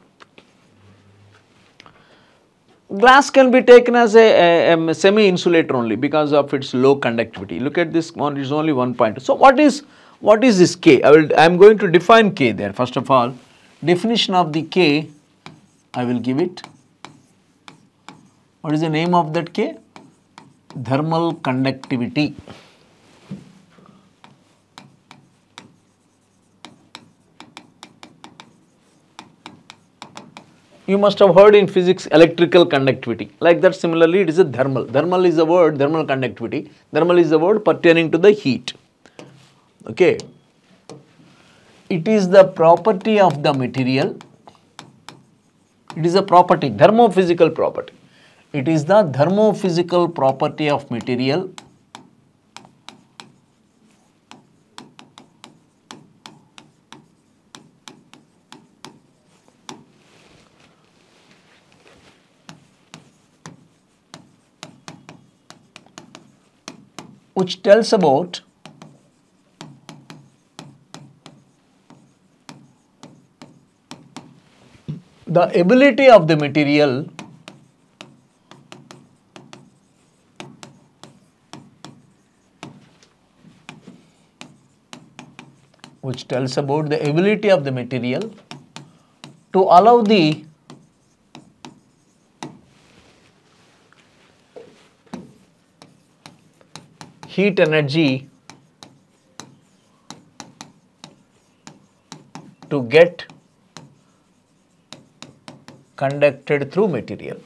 Glass can be taken as a, a, a semi-insulator only because of its low conductivity. Look at this one, it is only one point. So, what is what is this K? I will I am going to define K there. First of all, definition of the K, I will give it. What is the name of that K? Thermal conductivity. you must have heard in physics electrical conductivity. Like that similarly it is a thermal. Thermal is a word thermal conductivity. Thermal is a word pertaining to the heat. Okay. It is the property of the material. It is a property, thermophysical property. It is the thermophysical property of material. Which tells about the ability of the material which tells about the ability of the material to allow the heat energy to get conducted through material.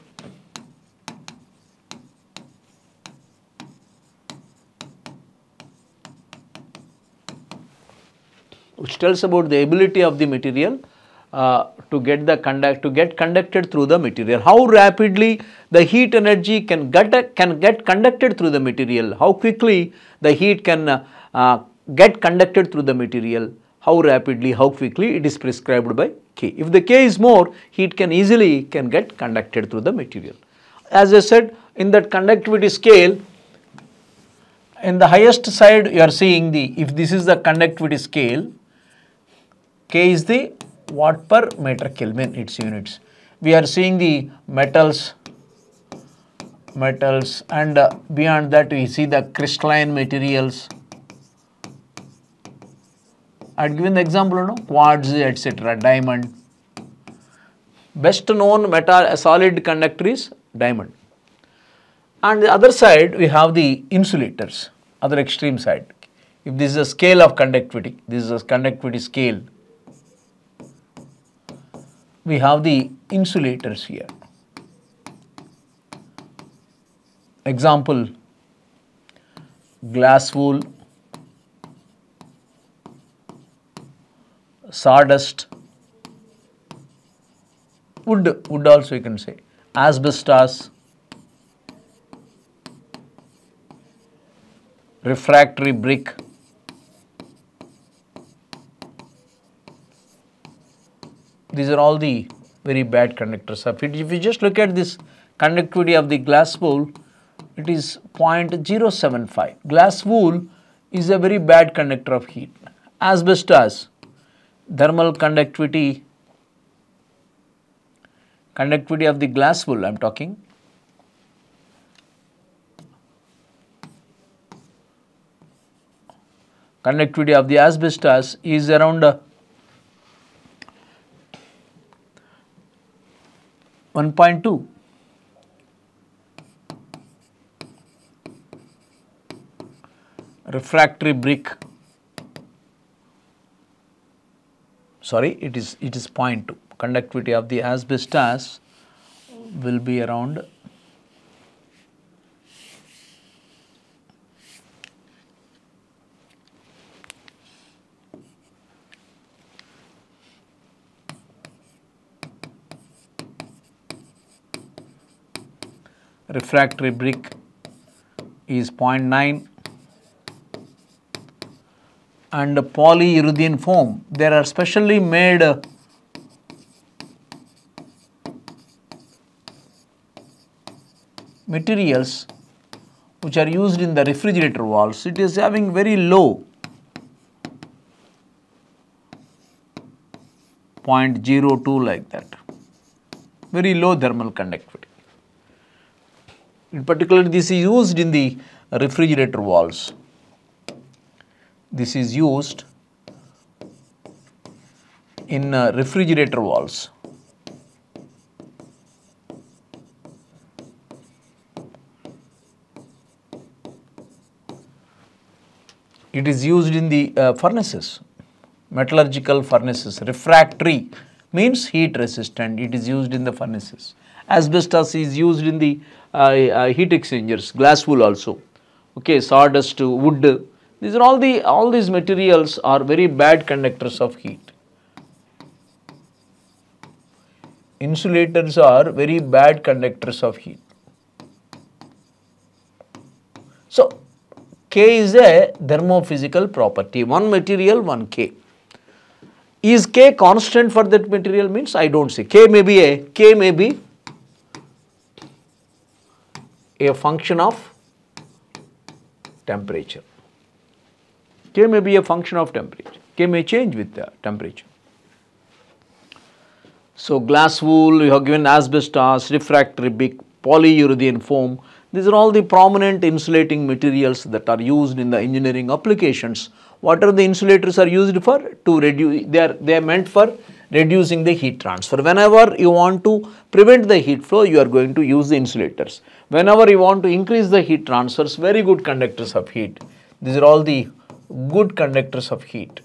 Which tells about the ability of the material uh, to get the conduct to get conducted through the material. How rapidly the heat energy can get can get conducted through the material. How quickly the heat can uh, uh, get conducted through the material. How rapidly, how quickly it is prescribed by K. If the K is more, heat can easily can get conducted through the material. As I said, in that conductivity scale, in the highest side you are seeing the, if this is the conductivity scale, K is the watt per meter Kelvin its units. We are seeing the metals, metals and uh, beyond that we see the crystalline materials. I had given the example, no? quartz, etc., diamond. Best known metal, solid conductor is diamond. And the other side, we have the insulators, other extreme side. If this is a scale of conductivity, this is a conductivity scale we have the insulators here. Example, glass wool, sawdust, wood, wood also you can say, asbestos, refractory brick, these are all the very bad conductors of heat. If you just look at this conductivity of the glass wool, it is 0.075. Glass wool is a very bad conductor of heat. Asbestos, thermal conductivity, conductivity of the glass wool I am talking. Conductivity of the asbestos is around 1.2 refractory brick. Sorry it is it is 0.2 conductivity of the asbestos will be around refractory brick is 0.9 and polyurethane foam. There are specially made materials which are used in the refrigerator walls. It is having very low 0.02 like that, very low thermal conductivity. In particular, this is used in the refrigerator walls. This is used in uh, refrigerator walls. It is used in the uh, furnaces, metallurgical furnaces. Refractory means heat resistant. It is used in the furnaces. Asbestos is used in the Uh, uh, heat exchangers, glass wool also. Okay, sawdust, wood. These are all the all these materials are very bad conductors of heat. Insulators are very bad conductors of heat. So, K is a thermophysical property, one material, one K. Is K constant for that material means I don't say. K may be a, K may be a function of temperature. K may be a function of temperature. K may change with the temperature. So, glass wool, you have given asbestos, refractory brick, polyurethane foam. These are all the prominent insulating materials that are used in the engineering applications. What are the insulators are used for? To reduce, they are, they are meant for reducing the heat transfer. Whenever you want to prevent the heat flow, you are going to use the insulators. Whenever you want to increase the heat transfers, very good conductors of heat. These are all the good conductors of heat.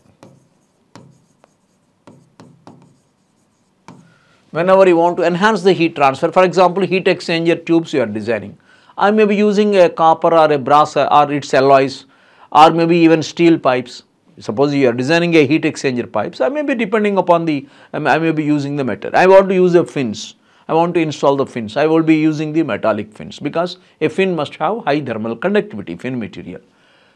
Whenever you want to enhance the heat transfer, for example, heat exchanger tubes you are designing. I may be using a copper or a brass or its alloys or maybe even steel pipes. Suppose you are designing a heat exchanger pipes, I may be depending upon the, I may be using the metal. I want to use the fins. I want to install the fins. I will be using the metallic fins because a fin must have high thermal conductivity, fin material.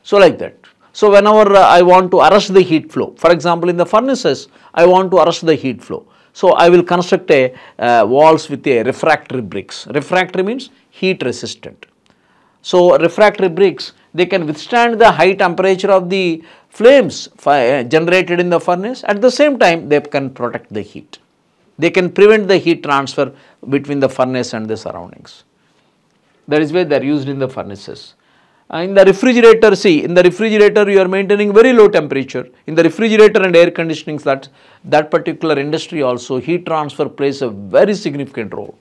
So, like that. So, whenever uh, I want to arrest the heat flow, for example, in the furnaces, I want to arrest the heat flow. So, I will construct a uh, walls with a refractory bricks. Refractory means heat resistant. So, refractory bricks, they can withstand the high temperature of the flames uh, generated in the furnace. At the same time, they can protect the heat. They can prevent the heat transfer between the furnace and the surroundings. That is why they are used in the furnaces. Uh, in the refrigerator, see, in the refrigerator you are maintaining very low temperature. In the refrigerator and air conditioning, that, that particular industry also, heat transfer plays a very significant role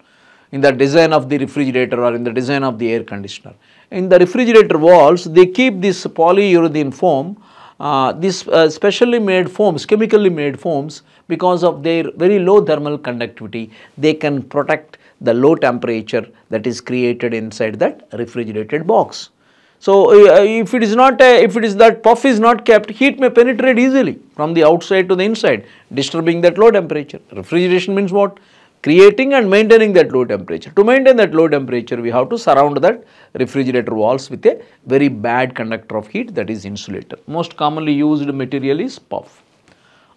in the design of the refrigerator or in the design of the air conditioner. In the refrigerator walls, they keep this polyurethane foam, uh, these uh, specially made foams, chemically made foams, because of their very low thermal conductivity, they can protect the low temperature that is created inside that refrigerated box. So, uh, if it is not a, if it is that puff is not kept, heat may penetrate easily from the outside to the inside, disturbing that low temperature. Refrigeration means what? Creating and maintaining that low temperature. To maintain that low temperature, we have to surround that refrigerator walls with a very bad conductor of heat that is insulator. Most commonly used material is puff.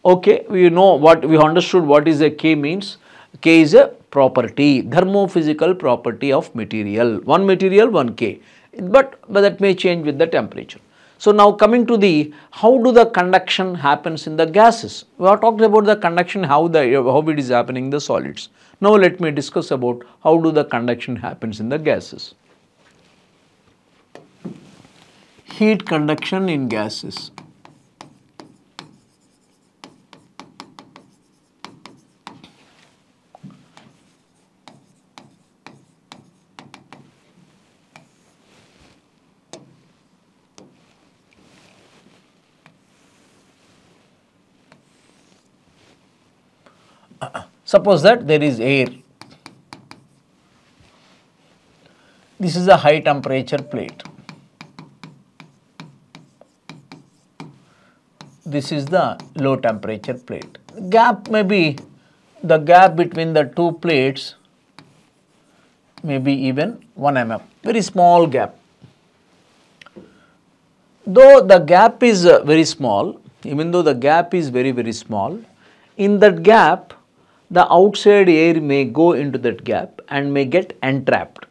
Okay, we know what we understood what is a K means. K is a property, thermophysical property of material. One material, one K but, but that may change with the temperature. So, now coming to the how do the conduction happens in the gases. We have talked about the conduction how the how it is happening in the solids. Now, let me discuss about how do the conduction happens in the gases. Heat conduction in gases. Suppose that there is air. This is a high temperature plate. This is the low temperature plate. Gap may be the gap between the two plates may be even 1 mm, very small gap. Though the gap is uh, very small, even though the gap is very very small, in that gap the outside air may go into that gap and may get entrapped.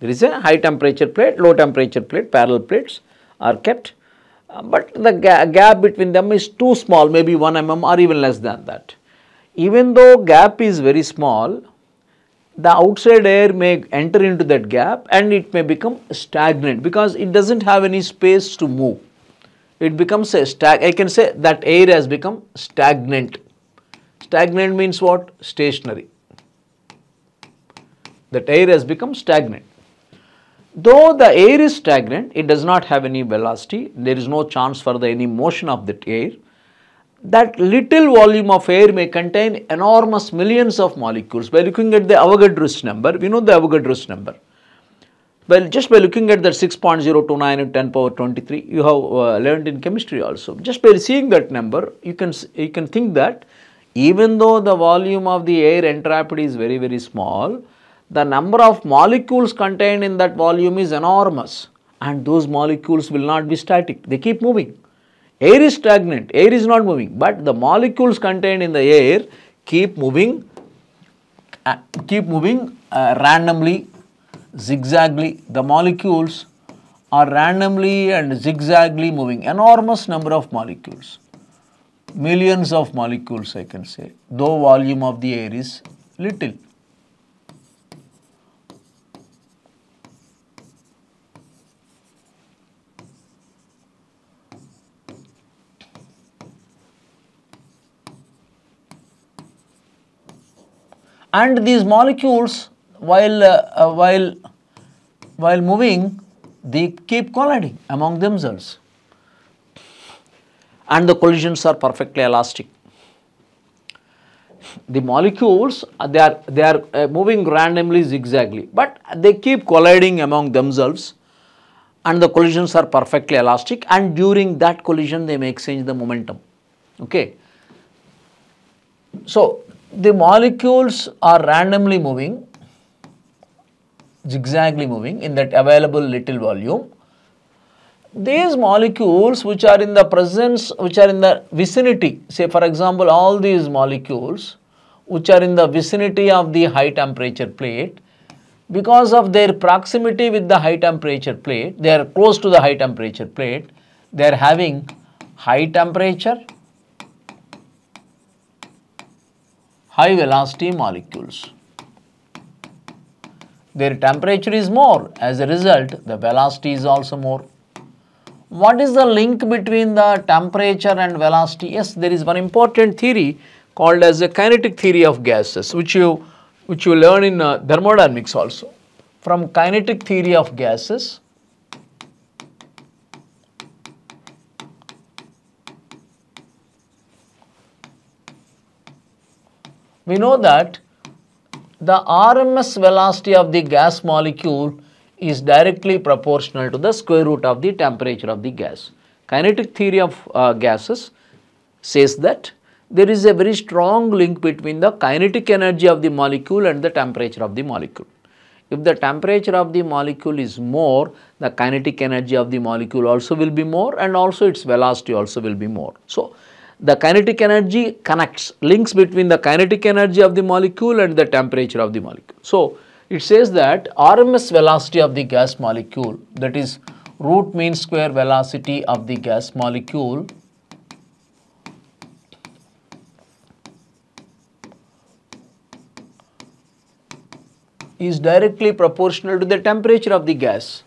There is a high temperature plate, low temperature plate, parallel plates are kept, uh, but the ga gap between them is too small, maybe 1 mm or even less than that. Even though gap is very small, the outside air may enter into that gap and it may become stagnant because it does not have any space to move. It becomes a stag, I can say that air has become stagnant Stagnant means what? Stationary. That air has become stagnant. Though the air is stagnant, it does not have any velocity, there is no chance for the any motion of that air. That little volume of air may contain enormous millions of molecules. By looking at the Avogadro's number, we know the Avogadro's number. Well, just by looking at that 6.029 and 10 power 23, you have uh, learned in chemistry also. Just by seeing that number, you can you can think that even though the volume of the air entrapped is very very small, the number of molecules contained in that volume is enormous. And those molecules will not be static, they keep moving. Air is stagnant, air is not moving, but the molecules contained in the air keep moving, uh, keep moving uh, randomly, zigzagly. The molecules are randomly and zigzagly moving, enormous number of molecules millions of molecules I can say, though volume of the air is little. and these molecules while uh, uh, while while moving they keep colliding among themselves and the collisions are perfectly elastic the molecules they are they are uh, moving randomly zigzagly but they keep colliding among themselves and the collisions are perfectly elastic and during that collision they may exchange the momentum okay so the molecules are randomly moving, zigzagly moving in that available little volume. These molecules which are in the presence, which are in the vicinity, say for example all these molecules which are in the vicinity of the high temperature plate, because of their proximity with the high temperature plate, they are close to the high temperature plate, they are having high temperature high velocity molecules. Their temperature is more, as a result the velocity is also more. What is the link between the temperature and velocity? Yes, there is one important theory called as the kinetic theory of gases which you which you learn in uh, thermodynamics also. From kinetic theory of gases, we know that the RMS velocity of the gas molecule is directly proportional to the square root of the temperature of the gas. Kinetic theory of uh, gases says that there is a very strong link between the kinetic energy of the molecule and the temperature of the molecule. If the temperature of the molecule is more, the kinetic energy of the molecule also will be more and also its velocity also will be more. So, the kinetic energy connects, links between the kinetic energy of the molecule and the temperature of the molecule. So, it says that RMS velocity of the gas molecule that is root mean square velocity of the gas molecule is directly proportional to the temperature of the gas.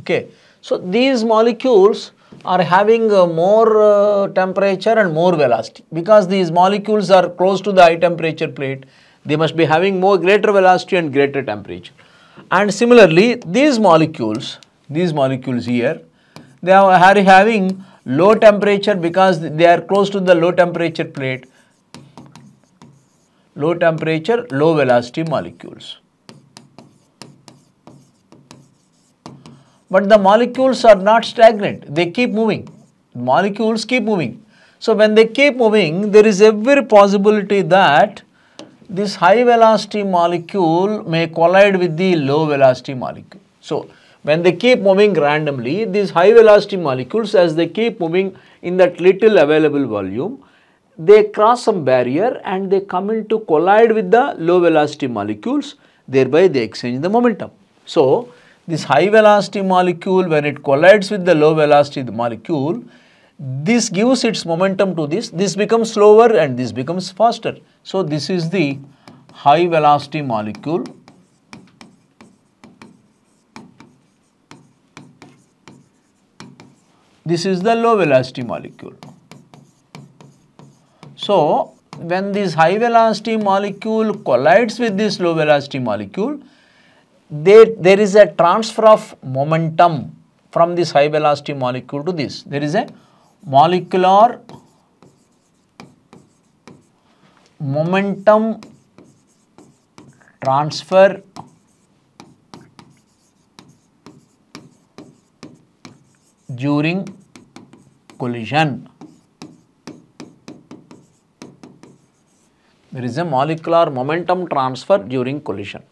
Okay. So, these molecules are having uh, more uh, temperature and more velocity because these molecules are close to the high temperature plate they must be having more greater velocity and greater temperature and similarly these molecules these molecules here they are having low temperature because they are close to the low temperature plate low temperature low velocity molecules but the molecules are not stagnant, they keep moving. Molecules keep moving. So, when they keep moving, there is every possibility that this high velocity molecule may collide with the low velocity molecule. So, when they keep moving randomly, these high velocity molecules as they keep moving in that little available volume, they cross some barrier and they come into collide with the low velocity molecules, thereby they exchange the momentum. So, this high velocity molecule when it collides with the low velocity molecule, this gives its momentum to this, this becomes slower and this becomes faster. So, this is the high velocity molecule. This is the low velocity molecule. So, when this high velocity molecule collides with this low velocity molecule, there, there is a transfer of momentum from this high velocity molecule to this. There is a molecular momentum transfer during collision. There is a molecular momentum transfer during collision.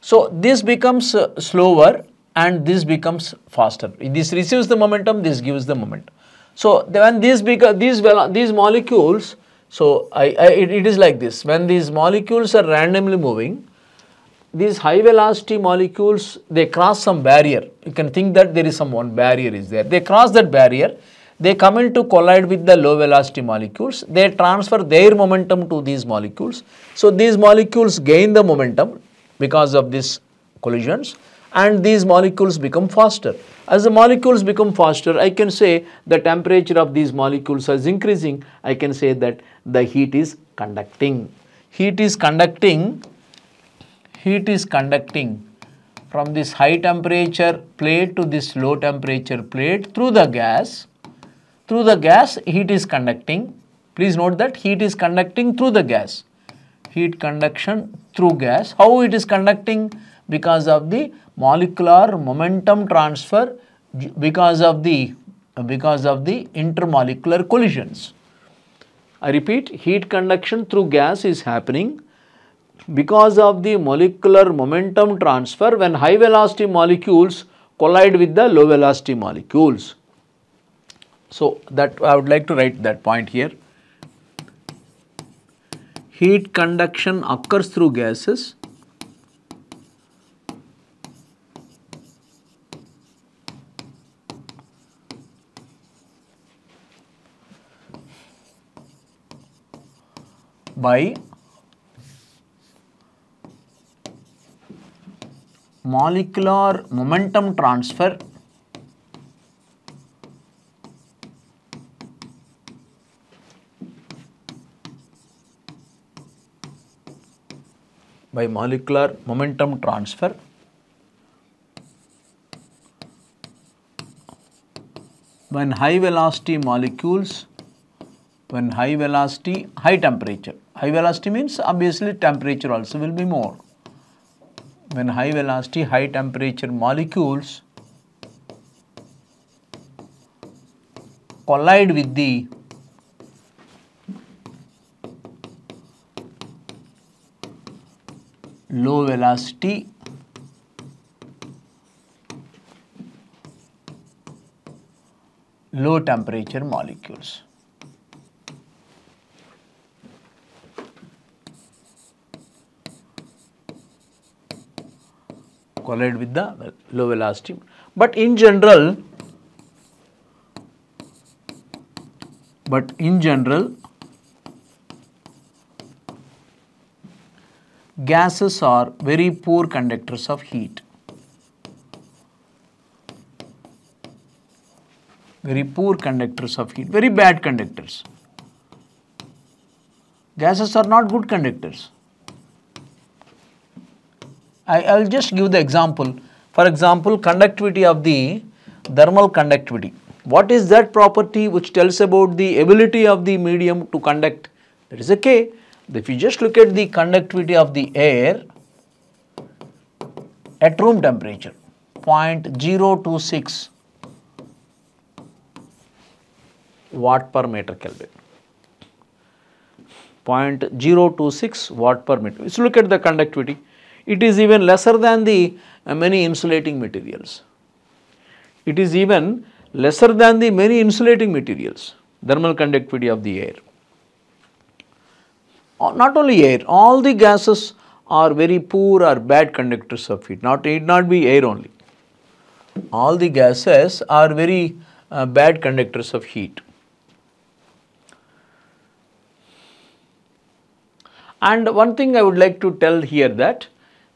So, this becomes uh, slower and this becomes faster. This receives the momentum, this gives the momentum. So, when these these these molecules, so I, I it, it is like this. When these molecules are randomly moving, these high velocity molecules they cross some barrier. You can think that there is some one barrier is there. They cross that barrier. they come into collide with the low velocity molecules, they transfer their momentum to these molecules. So, these molecules gain the momentum because of these collisions and these molecules become faster. As the molecules become faster, I can say the temperature of these molecules is increasing. I can say that the heat is conducting. Heat is conducting, heat is conducting from this high temperature plate to this low temperature plate through the gas. Through the gas, heat is conducting. Please note that heat is conducting through the gas. Heat conduction through gas. How it is conducting? Because of the molecular momentum transfer because of the because of the intermolecular collisions. I repeat, heat conduction through gas is happening because of the molecular momentum transfer when high velocity molecules collide with the low velocity molecules. So, that I would like to write that point here. Heat conduction occurs through gases by molecular momentum transfer by molecular momentum transfer when high velocity molecules when high velocity high temperature high velocity means obviously temperature also will be more when high velocity high temperature molecules collide with the low velocity low temperature molecules. Collide with the low velocity. But in general, but in general, gases are very poor conductors of heat. Very poor conductors of heat, very bad conductors. Gases are not good conductors. I will just give the example. For example, conductivity of the thermal conductivity. What is that property which tells about the ability of the medium to conduct? That is a K. If you just look at the conductivity of the air at room temperature 0.026 watt per meter Kelvin. 0.026 watt per meter. So look at the conductivity it is even lesser than the uh, many insulating materials. It is even lesser than the many insulating materials, thermal conductivity of the air. Uh, not only air, all the gases are very poor or bad conductors of heat, not it not be air only. All the gases are very uh, bad conductors of heat. And one thing I would like to tell here that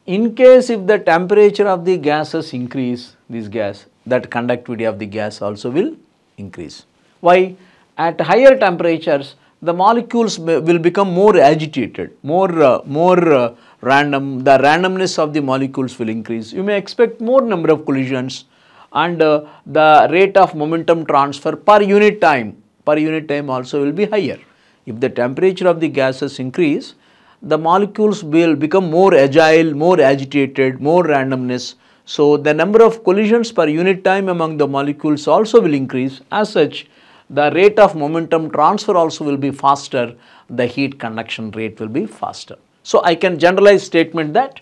in case if the temperature of the gases increase, this gas, that conductivity of the gas also will increase. Why? At higher temperatures, the molecules will become more agitated, more, uh, more uh, random, the randomness of the molecules will increase. You may expect more number of collisions and uh, the rate of momentum transfer per unit time, per unit time also will be higher. If the temperature of the gases increase, the molecules will become more agile, more agitated, more randomness. So, the number of collisions per unit time among the molecules also will increase. As such, the rate of momentum transfer also will be faster, the heat conduction rate will be faster. So, I can generalize statement that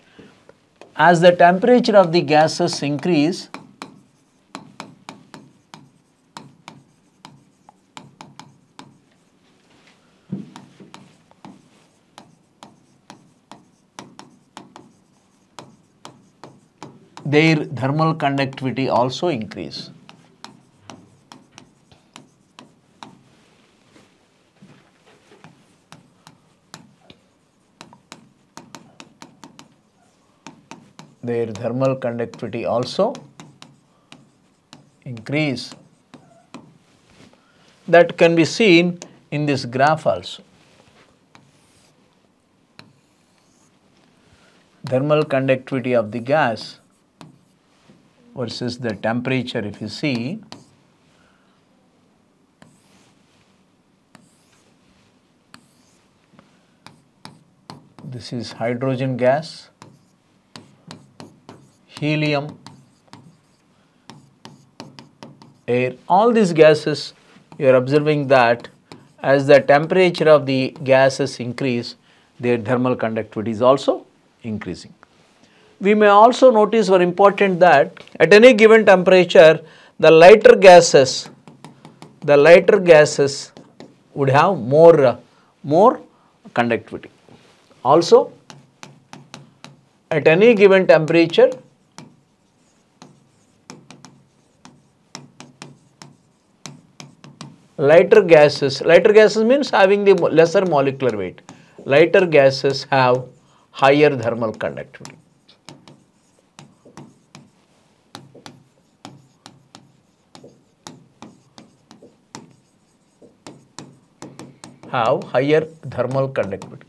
as the temperature of the gases increase, their thermal conductivity also increase. Their thermal conductivity also increase. That can be seen in this graph also. Thermal conductivity of the gas versus the temperature if you see this is hydrogen gas, helium, air, all these gases you are observing that as the temperature of the gases increase, their thermal conductivity is also increasing. We may also notice one important that at any given temperature, the lighter gases, the lighter gases would have more, more conductivity. Also, at any given temperature, lighter gases, lighter gases means having the lesser molecular weight. Lighter gases have higher thermal conductivity. Have higher thermal conductivity.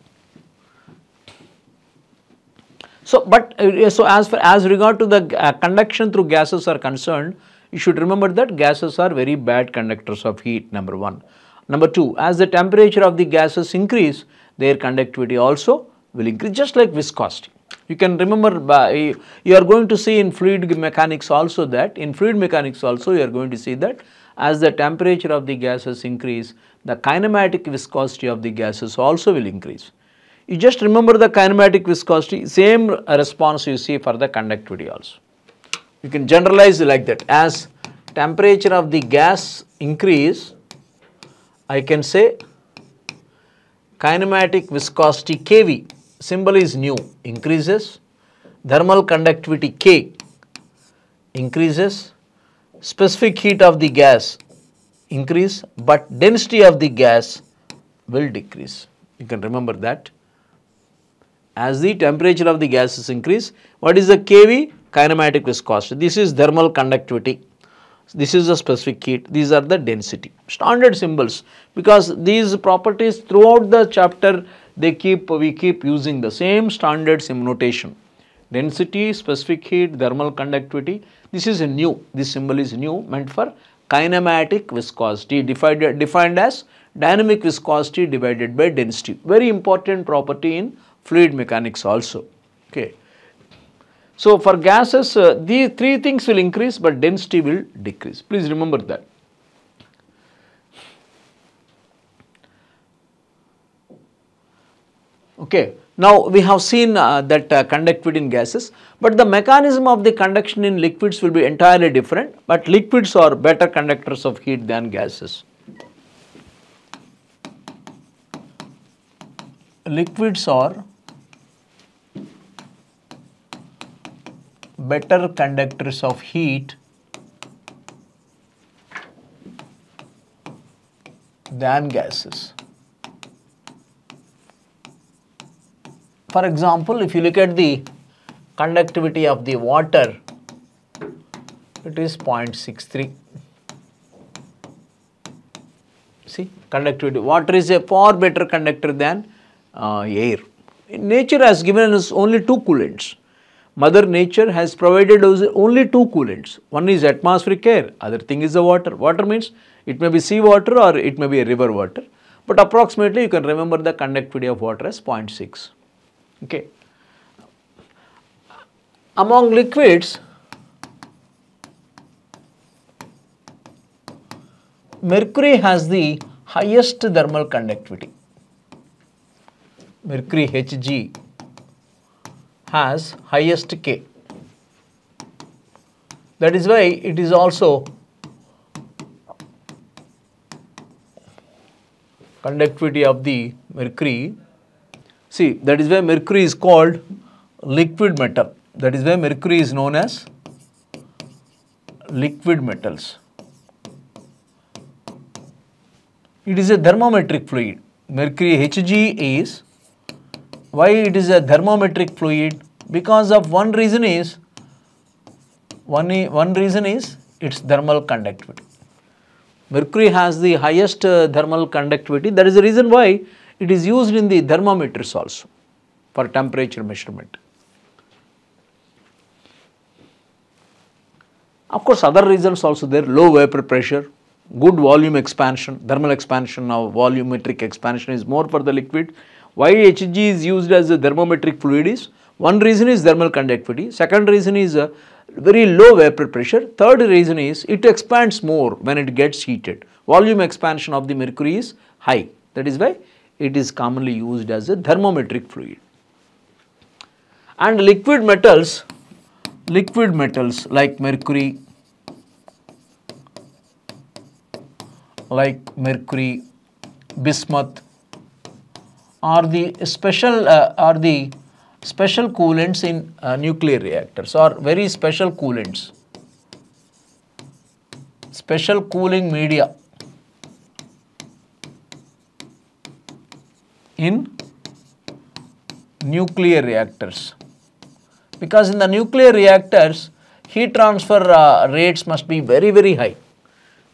So, but uh, so as far as regard to the uh, conduction through gases are concerned, you should remember that gases are very bad conductors of heat number 1. Number 2, as the temperature of the gases increase, their conductivity also will increase just like viscosity. You can remember by, you are going to see in fluid mechanics also that in fluid mechanics also you are going to see that as the temperature of the gases increase, the kinematic viscosity of the gases also will increase. You just remember the kinematic viscosity, same response you see for the conductivity also. You can generalize like that as temperature of the gas increase, I can say kinematic viscosity Kv, symbol is nu, increases, thermal conductivity K increases, specific heat of the gas increase, but density of the gas will decrease. You can remember that as the temperature of the gases increase. What is the kV? Kinematic viscosity. This is thermal conductivity. This is the specific heat. These are the density. Standard symbols because these properties throughout the chapter they keep we keep using the same standard sim notation. Density, specific heat, thermal conductivity. This is a nu. This symbol is nu meant for kinematic viscosity defined, defined as dynamic viscosity divided by density. Very important property in fluid mechanics also. Okay. So, for gases uh, these three things will increase but density will decrease. Please remember that. Okay. Now, we have seen uh, that uh, conductivity in gases, but the mechanism of the conduction in liquids will be entirely different, but liquids are better conductors of heat than gases. Liquids are better conductors of heat than gases. For example, if you look at the conductivity of the water, it is 0.63. See, conductivity. Water is a far better conductor than uh, air. Nature has given us only two coolants. Mother Nature has provided us only two coolants. One is atmospheric air, other thing is the water. Water means it may be sea water or it may be river water. But approximately you can remember the conductivity of water as 0.6. Okay. Among liquids, mercury has the highest thermal conductivity. Mercury Hg has highest K. That is why it is also conductivity of the mercury. See, that is why mercury is called liquid metal. That is why mercury is known as liquid metals. It is a thermometric fluid. Mercury Hg is why it is a thermometric fluid? because of one reason is one, one reason is its thermal conductivity. Mercury has the highest uh, thermal conductivity that is the reason why it is used in the thermometers also for temperature measurement. Of course, other reasons also there low vapor pressure, good volume expansion, thermal expansion now volumetric expansion is more for the liquid. Why Hg is used as a thermometric fluid is one reason is thermal conductivity, second reason is a very low vapor pressure, third reason is it expands more when it gets heated. Volume expansion of the mercury is high that is why it is commonly used as a thermometric fluid. And liquid metals, liquid metals like mercury, like mercury, bismuth are the special uh, are the special coolants in uh, nuclear reactors or very special coolants special cooling media in nuclear reactors. Because in the nuclear reactors heat transfer uh, rates must be very very high.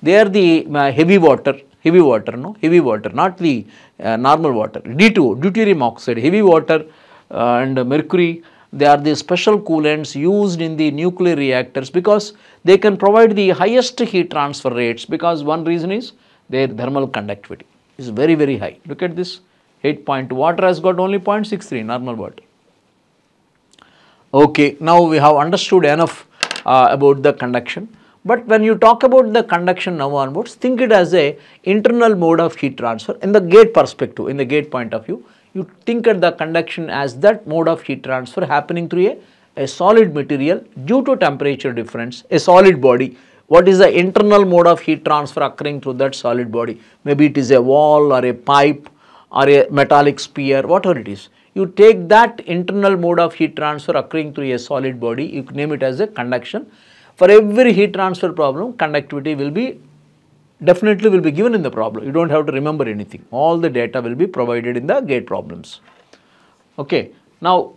There the uh, heavy water, heavy water, no, heavy water, not the uh, normal water, D2, deuterium oxide, heavy water uh, and mercury, they are the special coolants used in the nuclear reactors because they can provide the highest heat transfer rates because one reason is their thermal conductivity is very, very high. Look at this 8.2, water has got only 0.63 normal water. Okay, now we have understood enough uh, about the conduction. But when you talk about the conduction now onwards, think it as a internal mode of heat transfer in the gate perspective, in the gate point of view. You think at the conduction as that mode of heat transfer happening through a, a solid material due to temperature difference, a solid body. What is the internal mode of heat transfer occurring through that solid body? Maybe it is a wall or a pipe or a metallic sphere, whatever it is. You take that internal mode of heat transfer occurring through a solid body, you name it as a conduction for every heat transfer problem, conductivity will be definitely will be given in the problem. You do not have to remember anything. All the data will be provided in the gate problems. Okay. Now,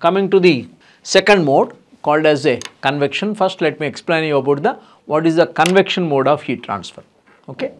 coming to the second mode called as a convection. First, let me explain you about the what is the convection mode of heat transfer. Okay.